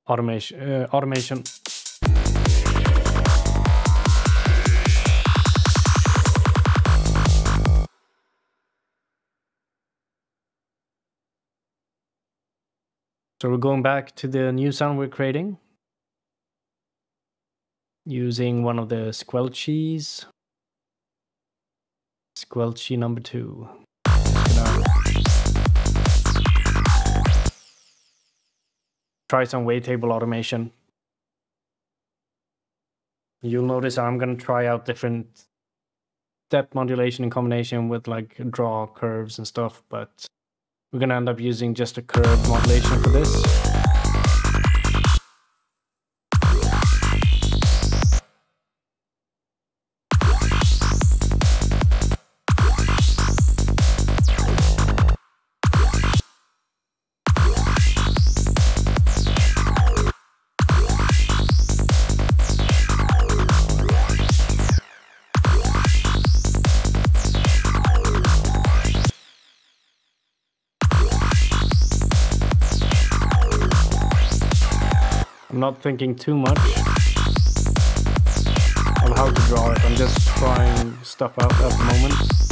Speaker 1: Automation uh, automation. So we're going back to the new sound we're creating using one of the squelchies. Squelchy number two try some wavetable automation. You'll notice I'm going to try out different depth modulation in combination with like draw curves and stuff, but we're going to end up using just a curve modulation for this.
Speaker 2: Thinking too much on how to draw it. I'm just trying stuff out at the moment.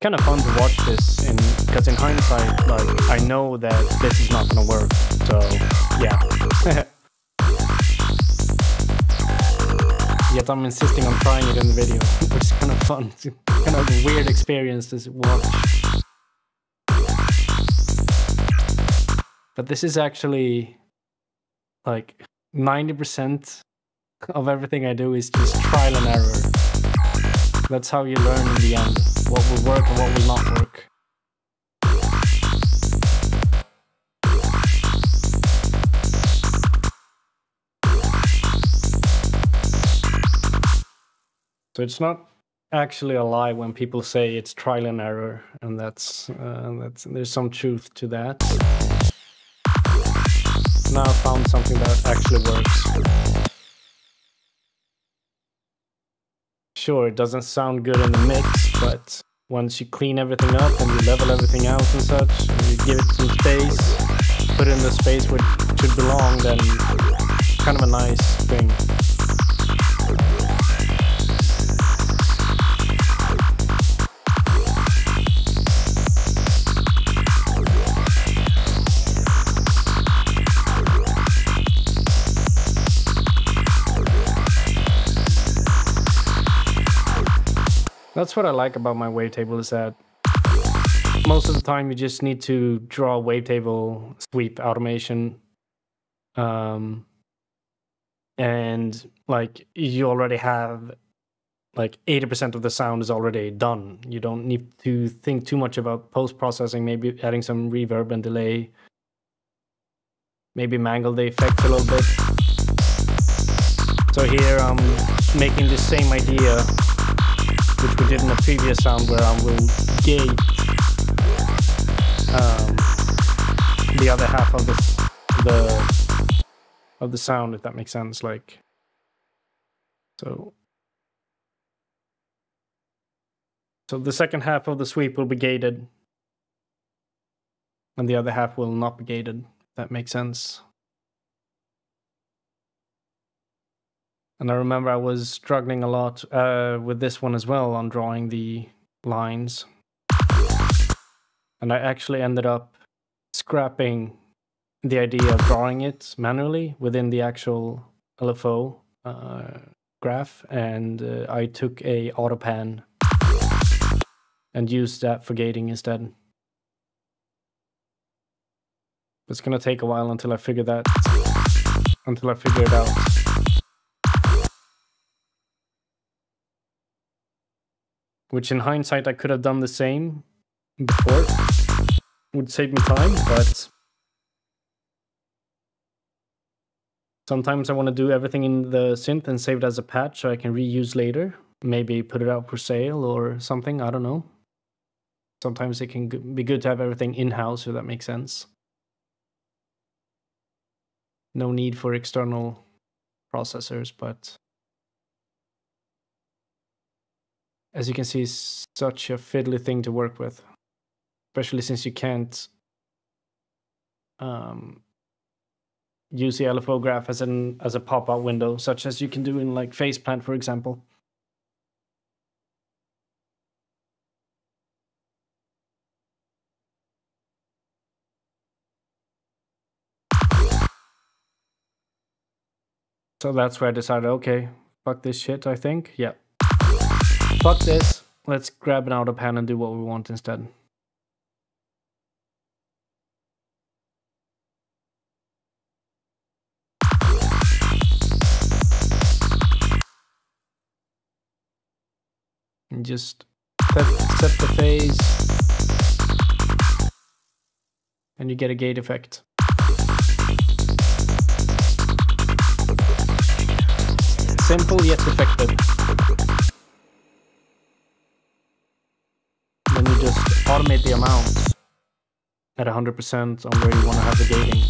Speaker 2: Kind of fun to watch this in because in hindsight like i know that this is not gonna work so yeah. Yet i'm insisting on trying it in the video which is kind of fun it's kind of a weird experience to watch. But this is actually like 90% of everything i do is just trial and error. That's how you learn in the end what will work and what will not work. So it's not actually a lie when people say it's trial and error, and that's uh, that's there's some truth to that. Now I found something that actually works. Sure, it doesn't sound good in the mix, but once you clean everything up and you level everything out and such, and you give it some space, put it in the space where it should belong, then kind of a nice thing. That's what I like about my wavetable is that most of the time you just need to draw a wavetable sweep automation. Um, and like you already have like 80% of the sound is already done. You don't need to think too much about post processing, maybe adding some reverb and delay, maybe mangle the effects a little bit. So here I'm making the same idea which we did in the previous sound where I will gate um, the other half of the the of the sound, if that makes sense. Like so. So the second half of the sweep will be gated, and the other half will not be gated. If that makes sense. And I remember I was struggling a lot uh, with this one as well on drawing the lines. And I actually ended up scrapping the idea of drawing it manually within the actual LFO uh, graph. And uh, I took a AutoPan and used that for gating instead. It's gonna take a while until I figure that, until I figure it out. Which in hindsight I could have done the same before. Would save me time, but sometimes I want to do everything in the synth and save it as a patch so I can reuse later. Maybe put it out for sale or something, I don't know. Sometimes it can be good to have everything in-house, if that makes sense. No need for external processors, but as you can see, is such a fiddly thing to work with, especially since you can't um, use the LFO graph as an as a pop-out window, such as you can do in like Phase Plant, for example. So that's where I decided, okay, fuck this shit, I think. Yeah. Fuck this. Let's grab an AutoPan and do what we want instead.
Speaker 1: And just set the phase and you get a gate effect. Simple yet effective. Then you just automate the amounts at 100% on where you want to have the gating.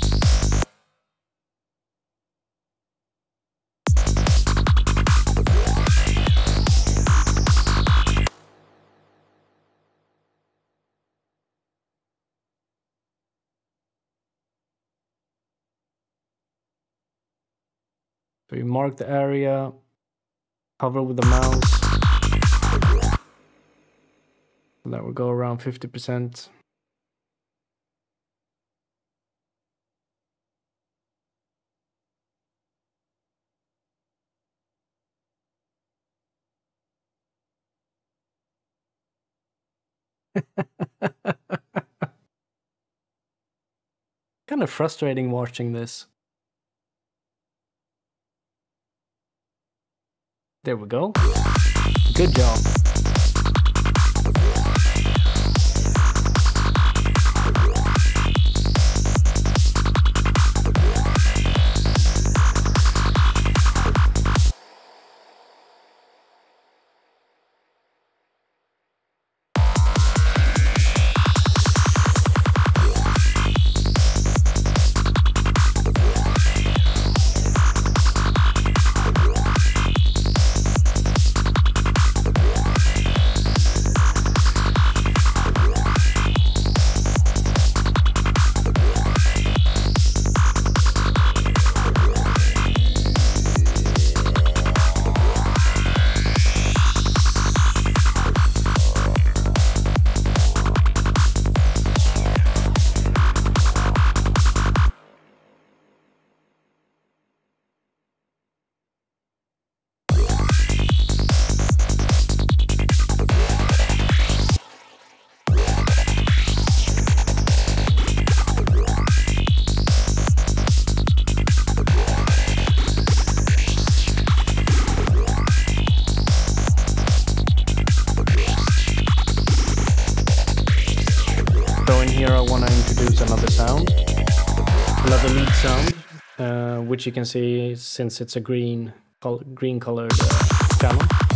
Speaker 1: So you mark the area, hover with the mouse. That will go around 50%. kind of frustrating watching this. There we go. Good job. Which you can see since it's a green green colored uh, channel.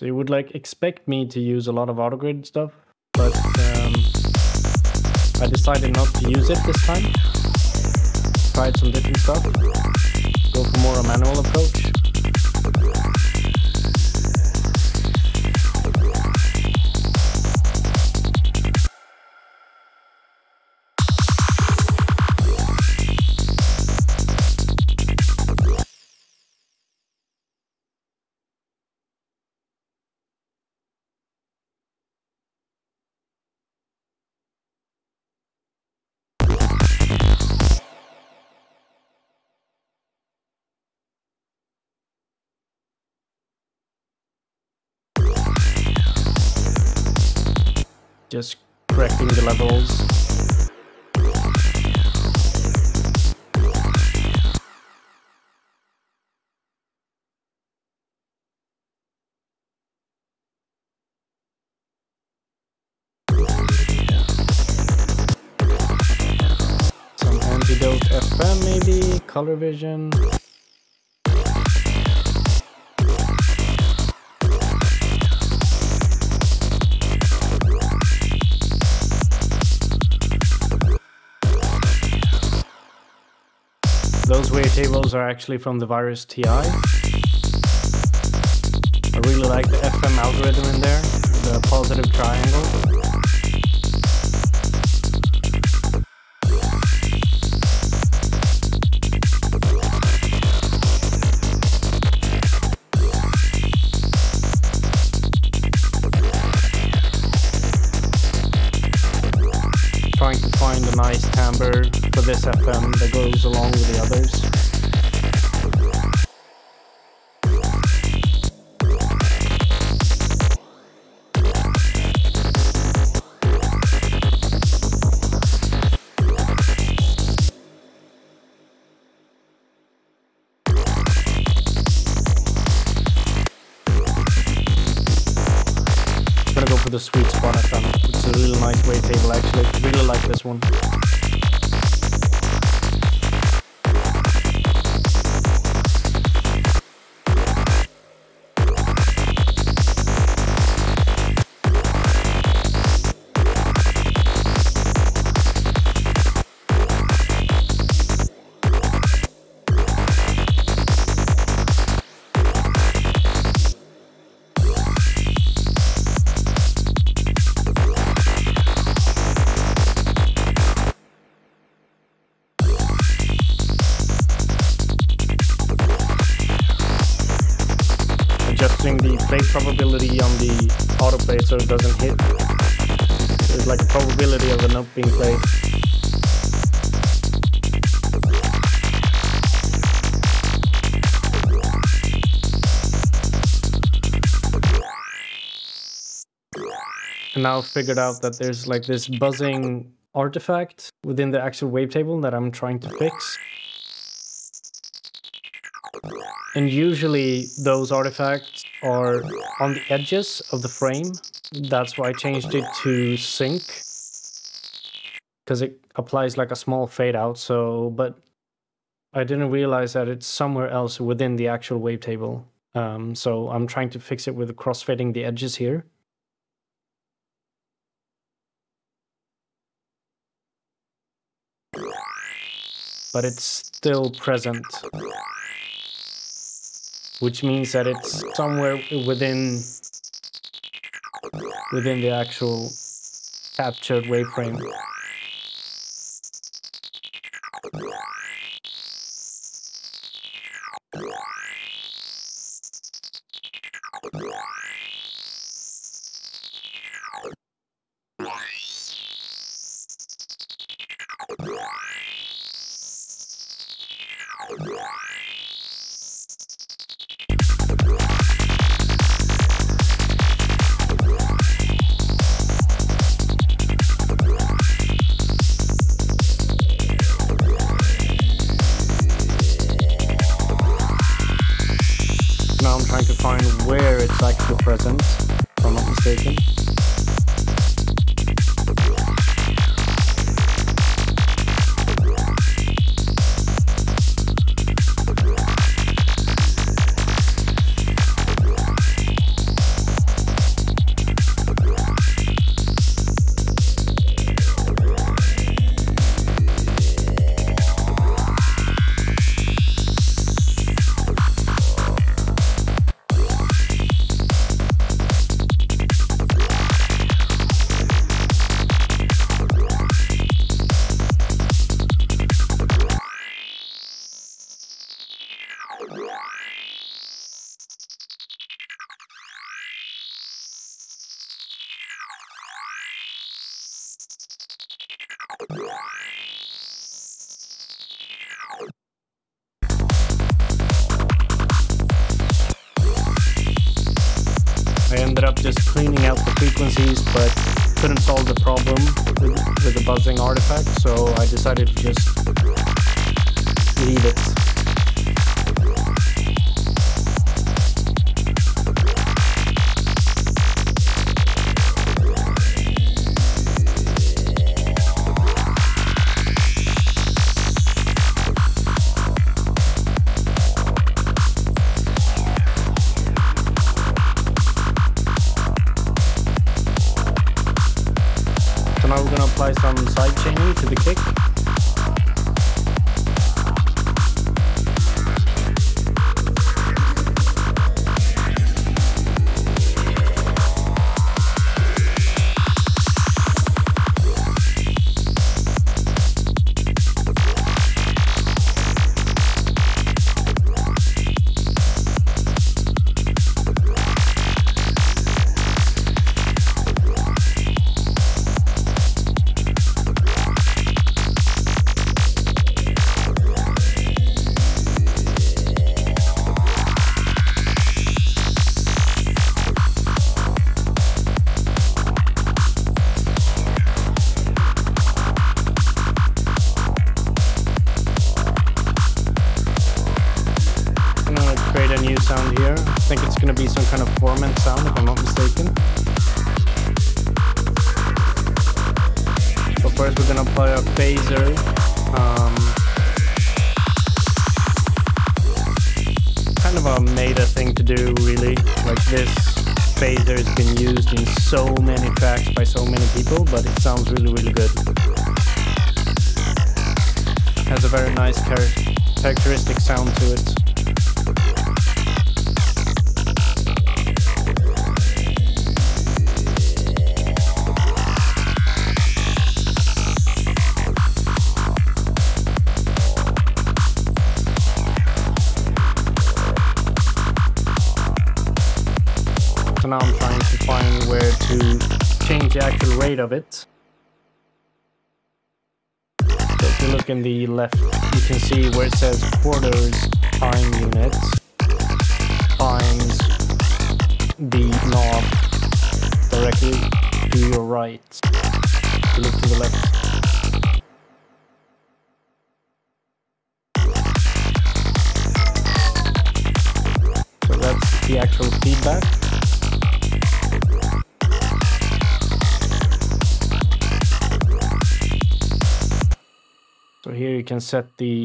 Speaker 1: So you would like expect me to use a lot of autogrid stuff, but um, I decided not to use it this time. Tried some different stuff. Go for more a manual approach. Levels. Some antidote FM maybe, color vision. Those tables are actually from the Virus TI. I really like the FM algorithm in there, the positive triangle. Nice timbre for this FM that goes along with the others. Gonna go for the sweet spot I found. It's a really nice wavetable actually. Really like this one. Now figured out that there's like this buzzing artifact within the actual wavetable that I'm trying to fix. And usually those artifacts are on the edges of the frame. That's why I changed it to sync. Because it applies like a small fade out. So, but I didn't realize that it's somewhere else within the actual wavetable. Um, so I'm trying to fix it with crossfading the edges here. But it's still present which means that it's somewhere within within the actual captured waveframe. Decided to just set the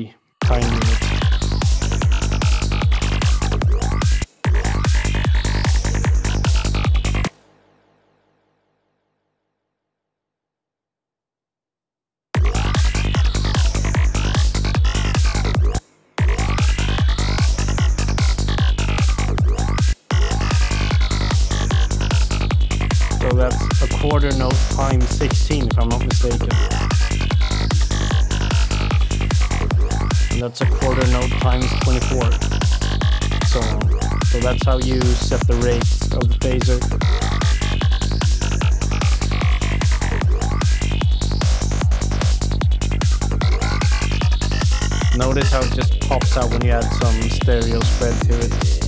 Speaker 1: how you set the rate of the phaser. Notice how it just pops out when you add some stereo spread to it.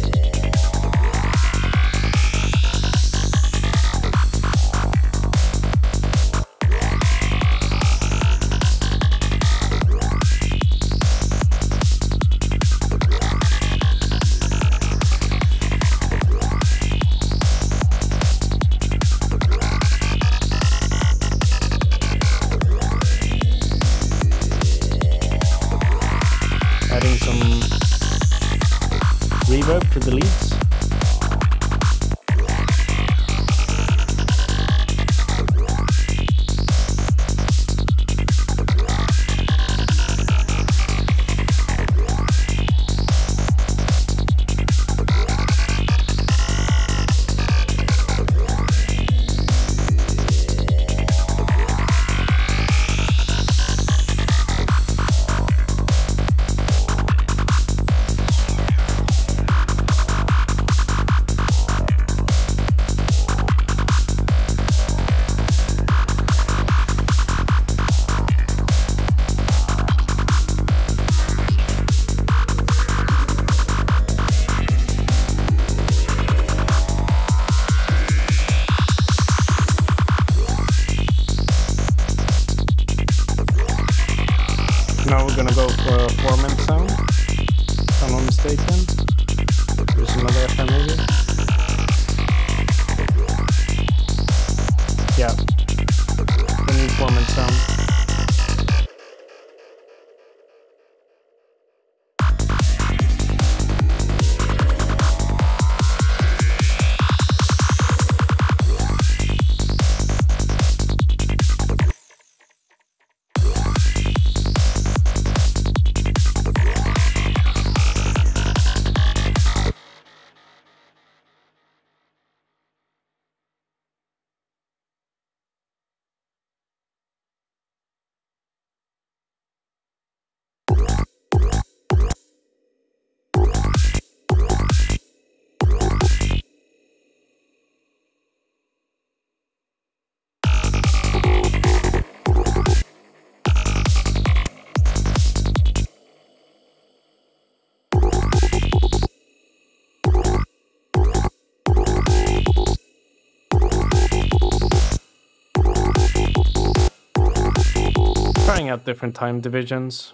Speaker 1: out different time divisions,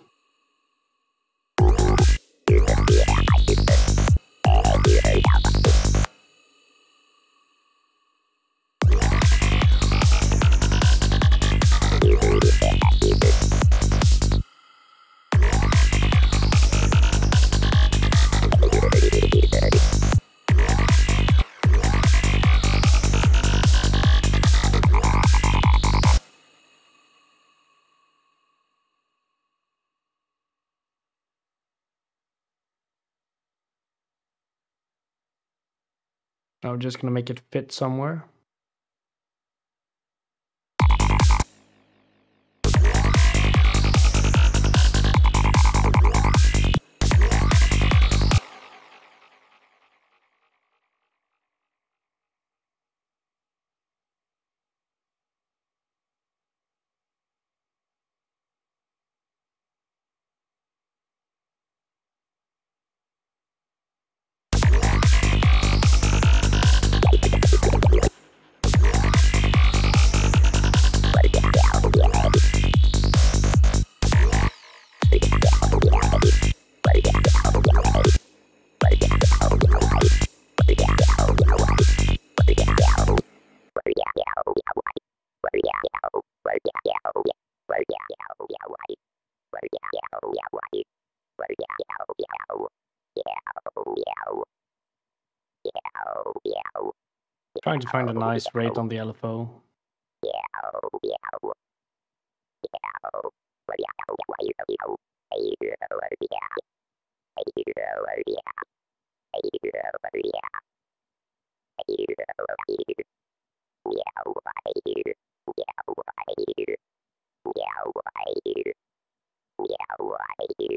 Speaker 2: We're just going to make it fit somewhere. Trying to find a nice rate on the LFO. Yeah, right.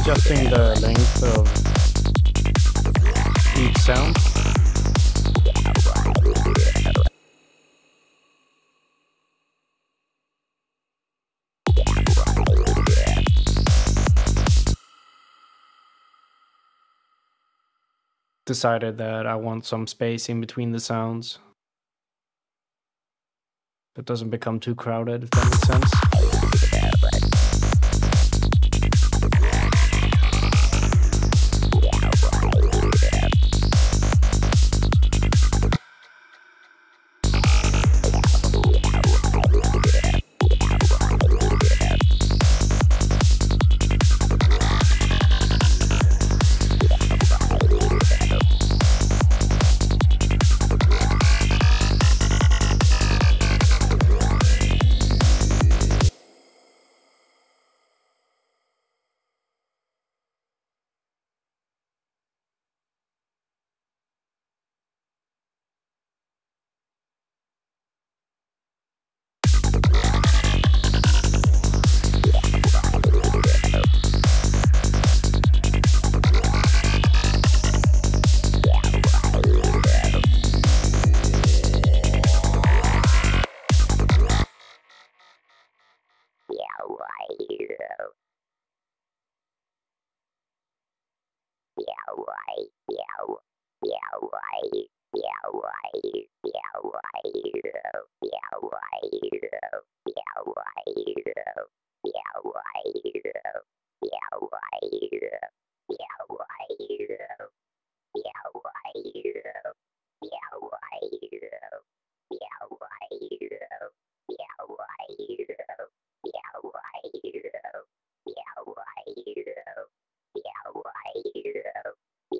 Speaker 2: Adjusting the length of each sound. Decided that I want some space in between the sounds. It doesn't become too crowded, if that makes sense.
Speaker 1: Yeah.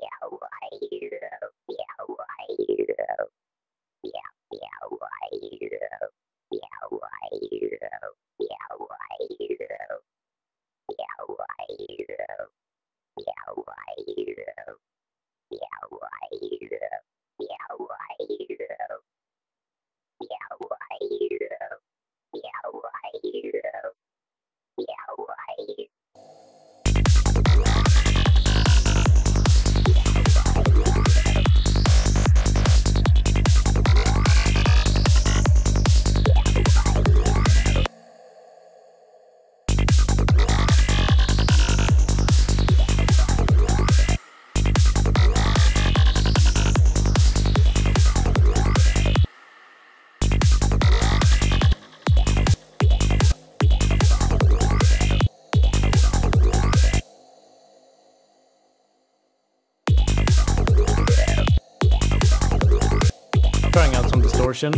Speaker 1: Yeah, right. Since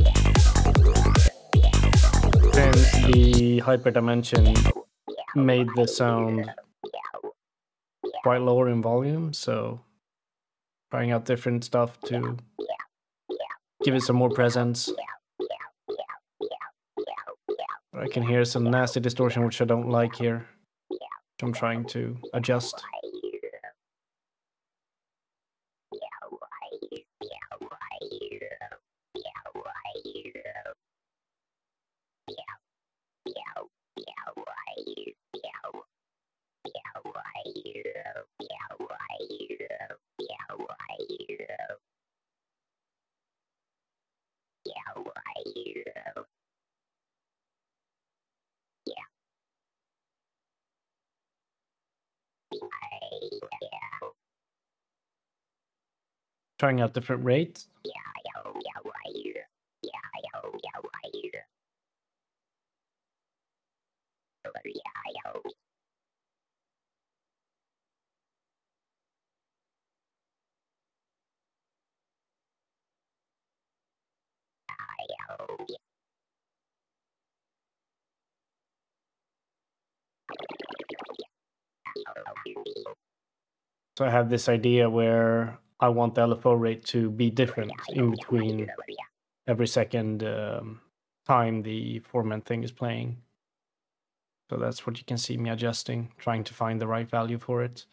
Speaker 1: the hyperdimension made the sound quite lower in volume, so trying out different stuff to give it some more presence. I can hear some nasty distortion, which I don't like here. I'm trying to adjust. Trying out different rates. So I have this idea where I want the LFO rate to be different in between every second um, time the formant thing is playing. So that's what you can see me adjusting, trying to find the right value for it.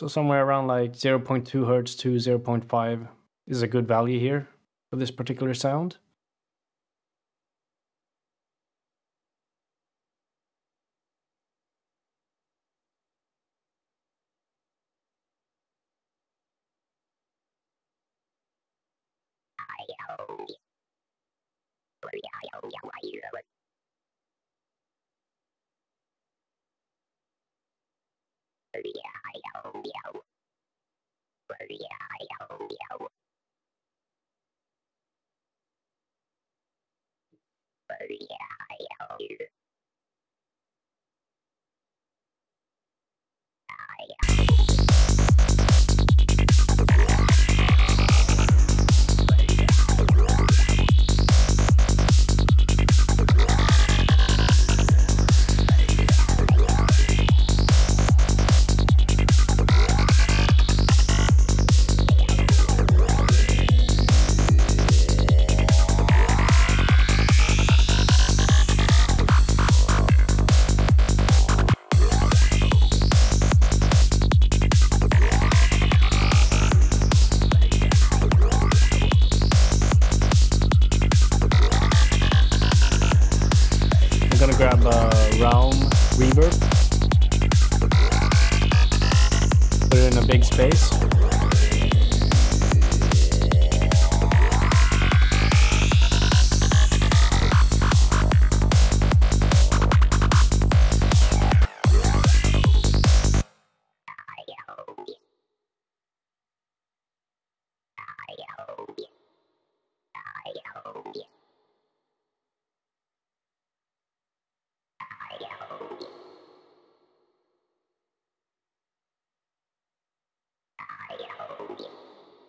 Speaker 1: So somewhere around like 0.2 hertz to 0.5 is a good value here for this particular sound. Yeah.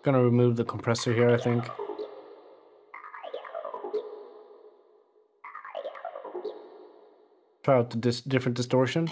Speaker 1: Gonna remove the compressor here, I think. Try out the dis different distortion.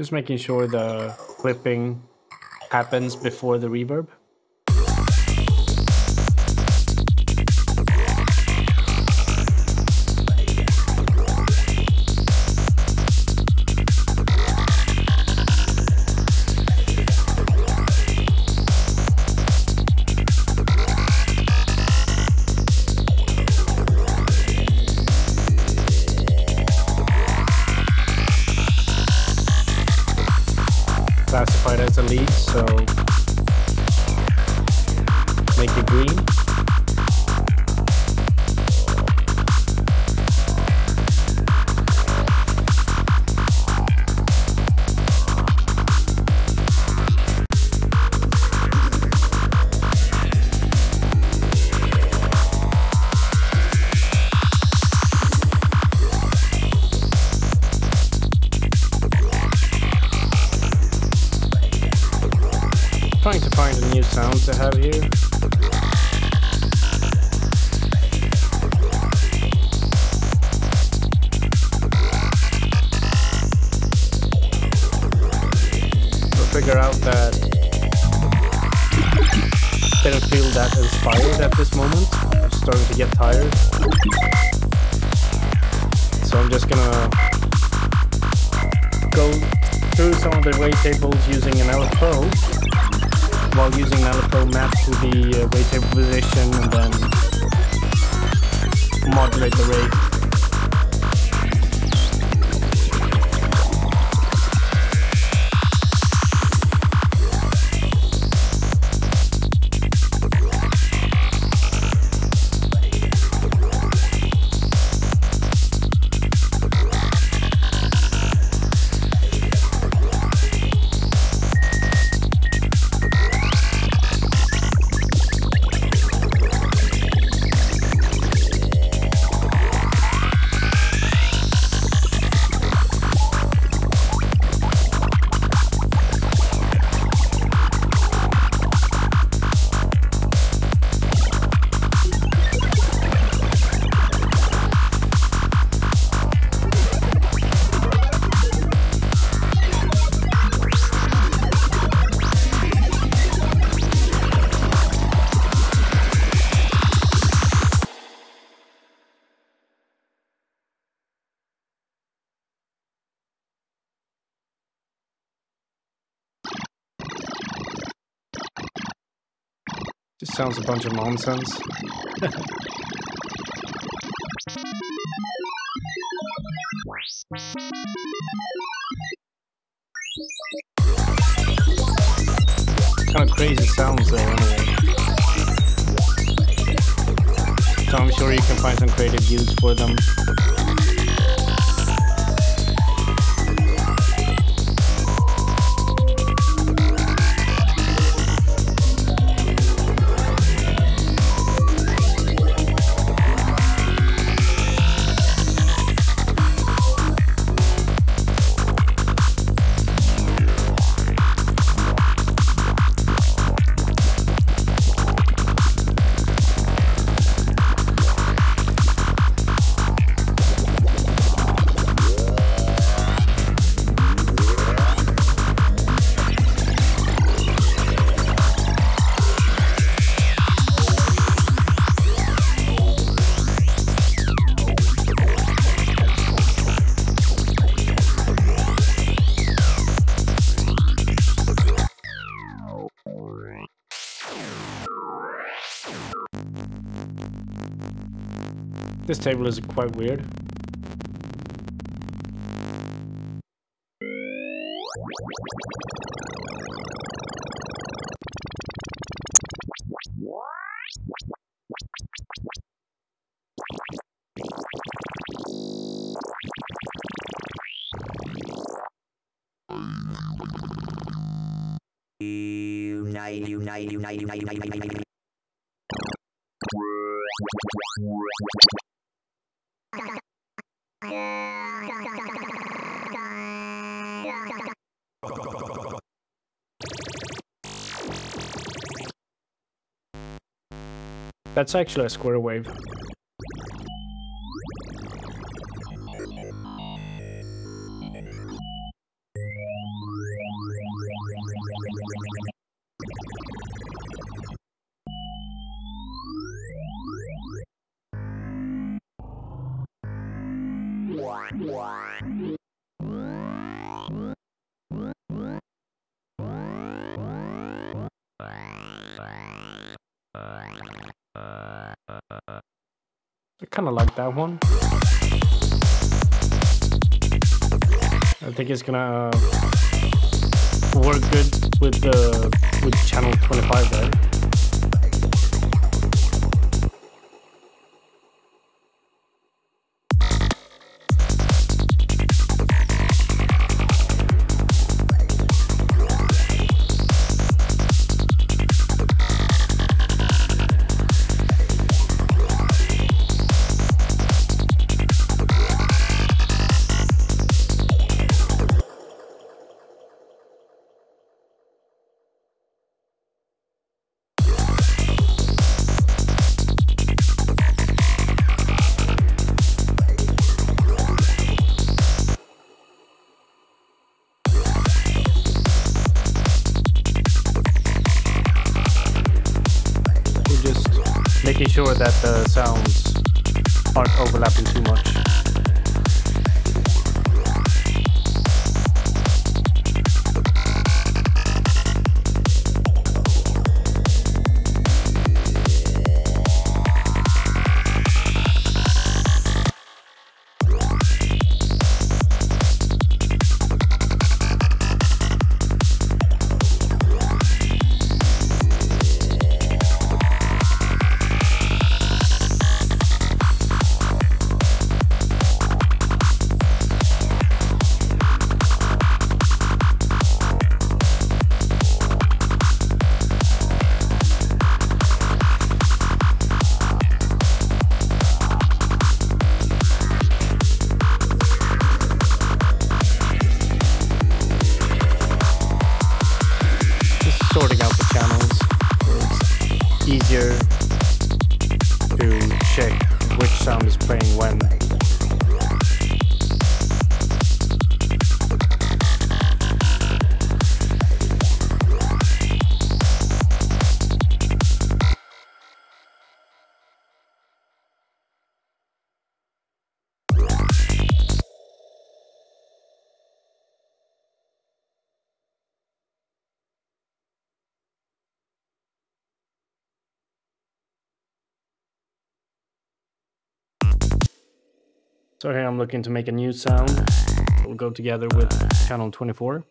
Speaker 1: Just making sure the clipping happens before the reverb. Sounds a bunch of nonsense. kind of crazy sounds though anyway. So I'm sure you can find some creative use for them.
Speaker 2: Table is quite weird.
Speaker 3: Unite, unite, unite, unite, unite, unite,
Speaker 2: That's actually a square wave. That one. I think it's gonna uh, work good with the with channel 25 there. Looking to make a new sound. Will go together with channel 24.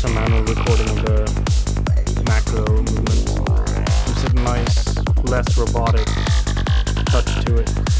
Speaker 2: Doing some manual recording of the macro movement. Gives it a nice, less robotic touch to it.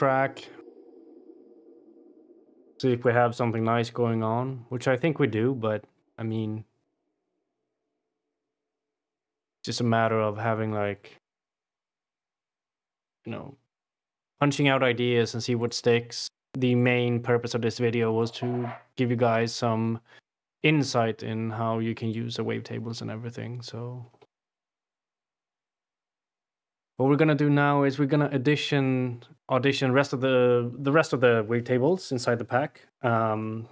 Speaker 2: Track. See if we have something nice going on, which I think we do, but I mean, it's just a matter of having like, you know, punching out ideas and see what sticks. The main purpose of this video was to give you guys some insight in how you can use the wavetables and everything. So what we're gonna do now is we're gonna audition audition rest of the the rest of the wavetables inside the pack um,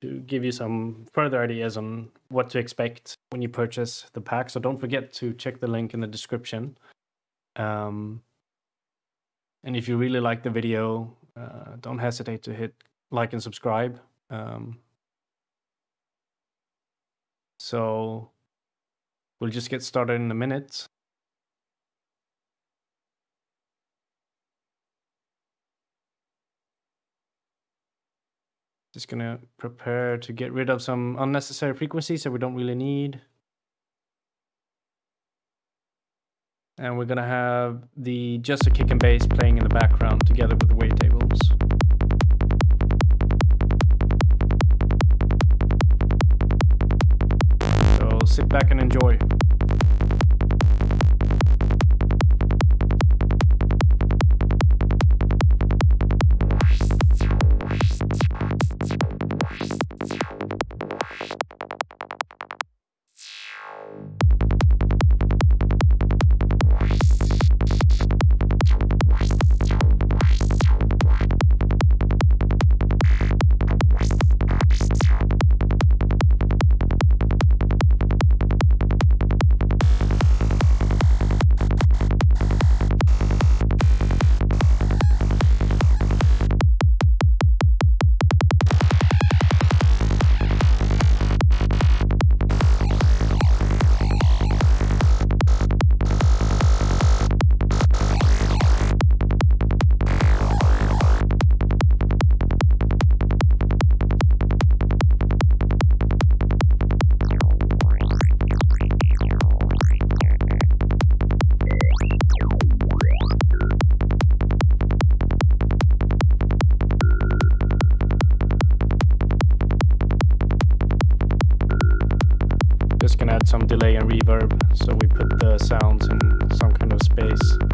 Speaker 2: to give you some further ideas on what to expect when you purchase the pack. So don't forget to check the link in the description. Um,
Speaker 1: And if you really like the video, uh, don't hesitate to hit like and subscribe. Um, so we'll just get started in a minute. Just gonna prepare to get rid of some unnecessary frequencies that we don't really need. And we're gonna have the just a kick and bass playing in the background together with the wavetables. So sit back and enjoy. Some delay and reverb so we put the sounds in some kind of space.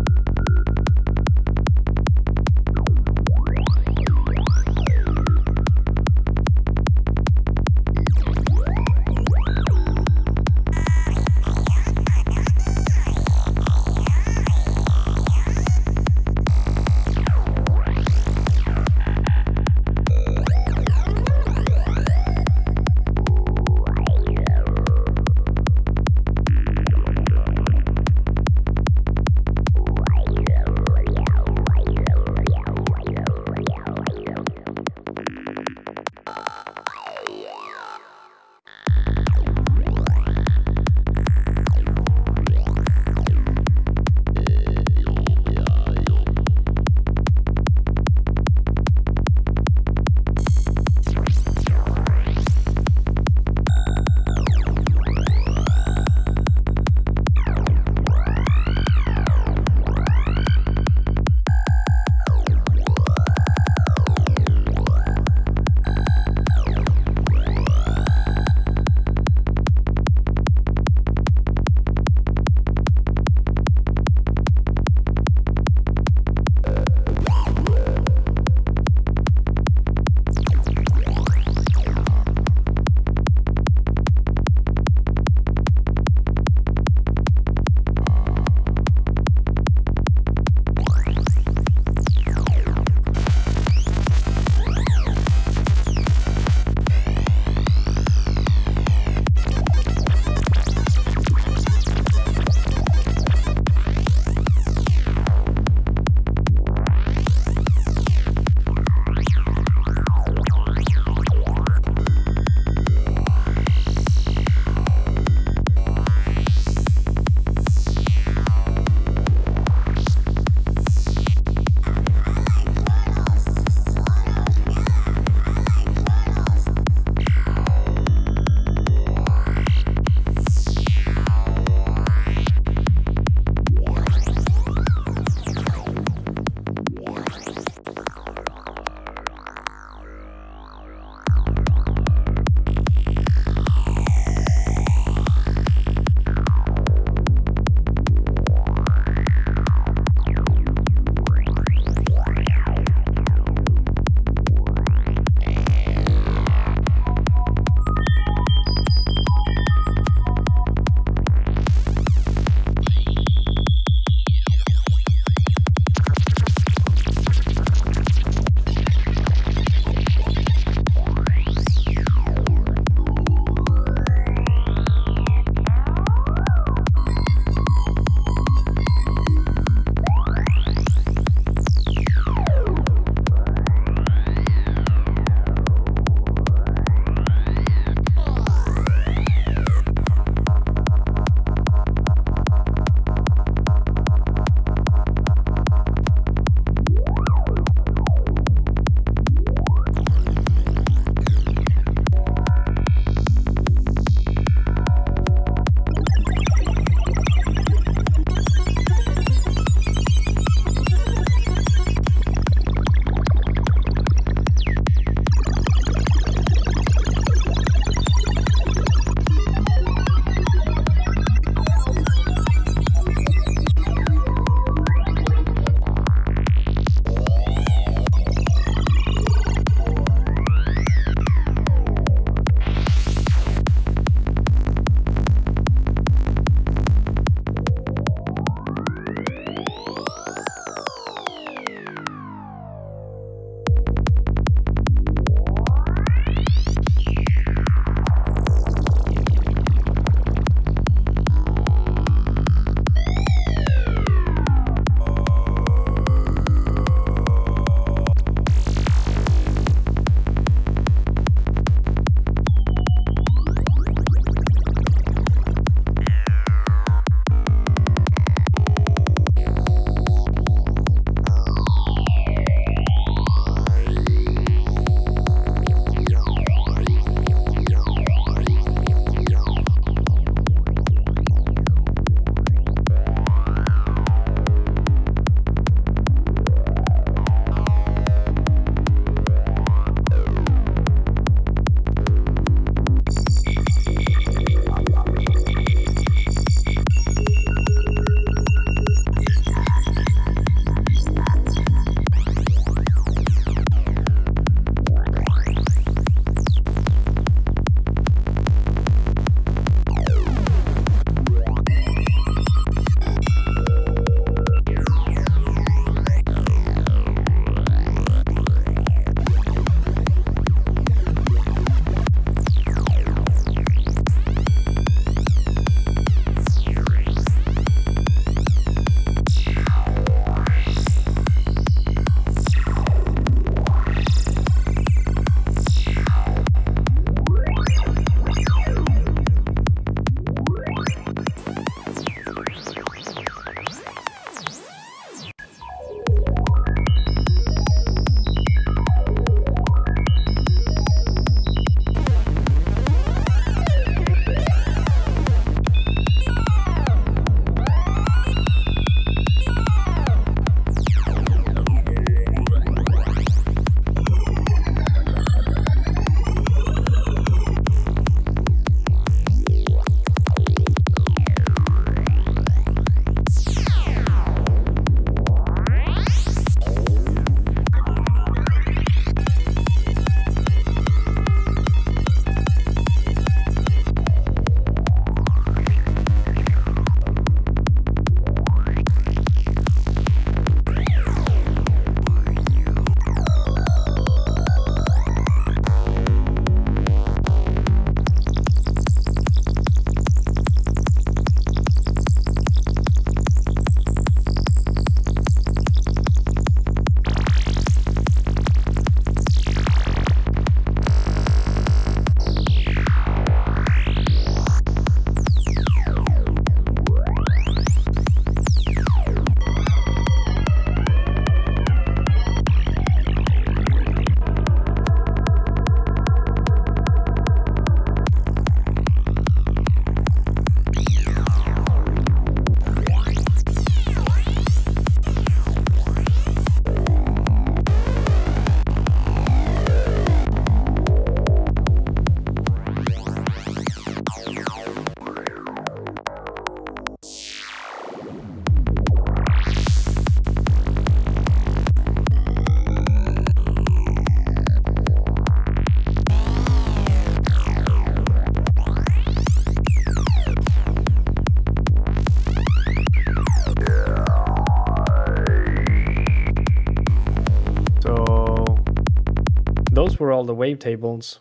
Speaker 2: Were all the wavetables.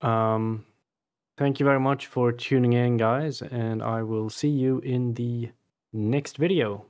Speaker 2: Um, thank you very much for tuning in, guys, and I will see you in the next video.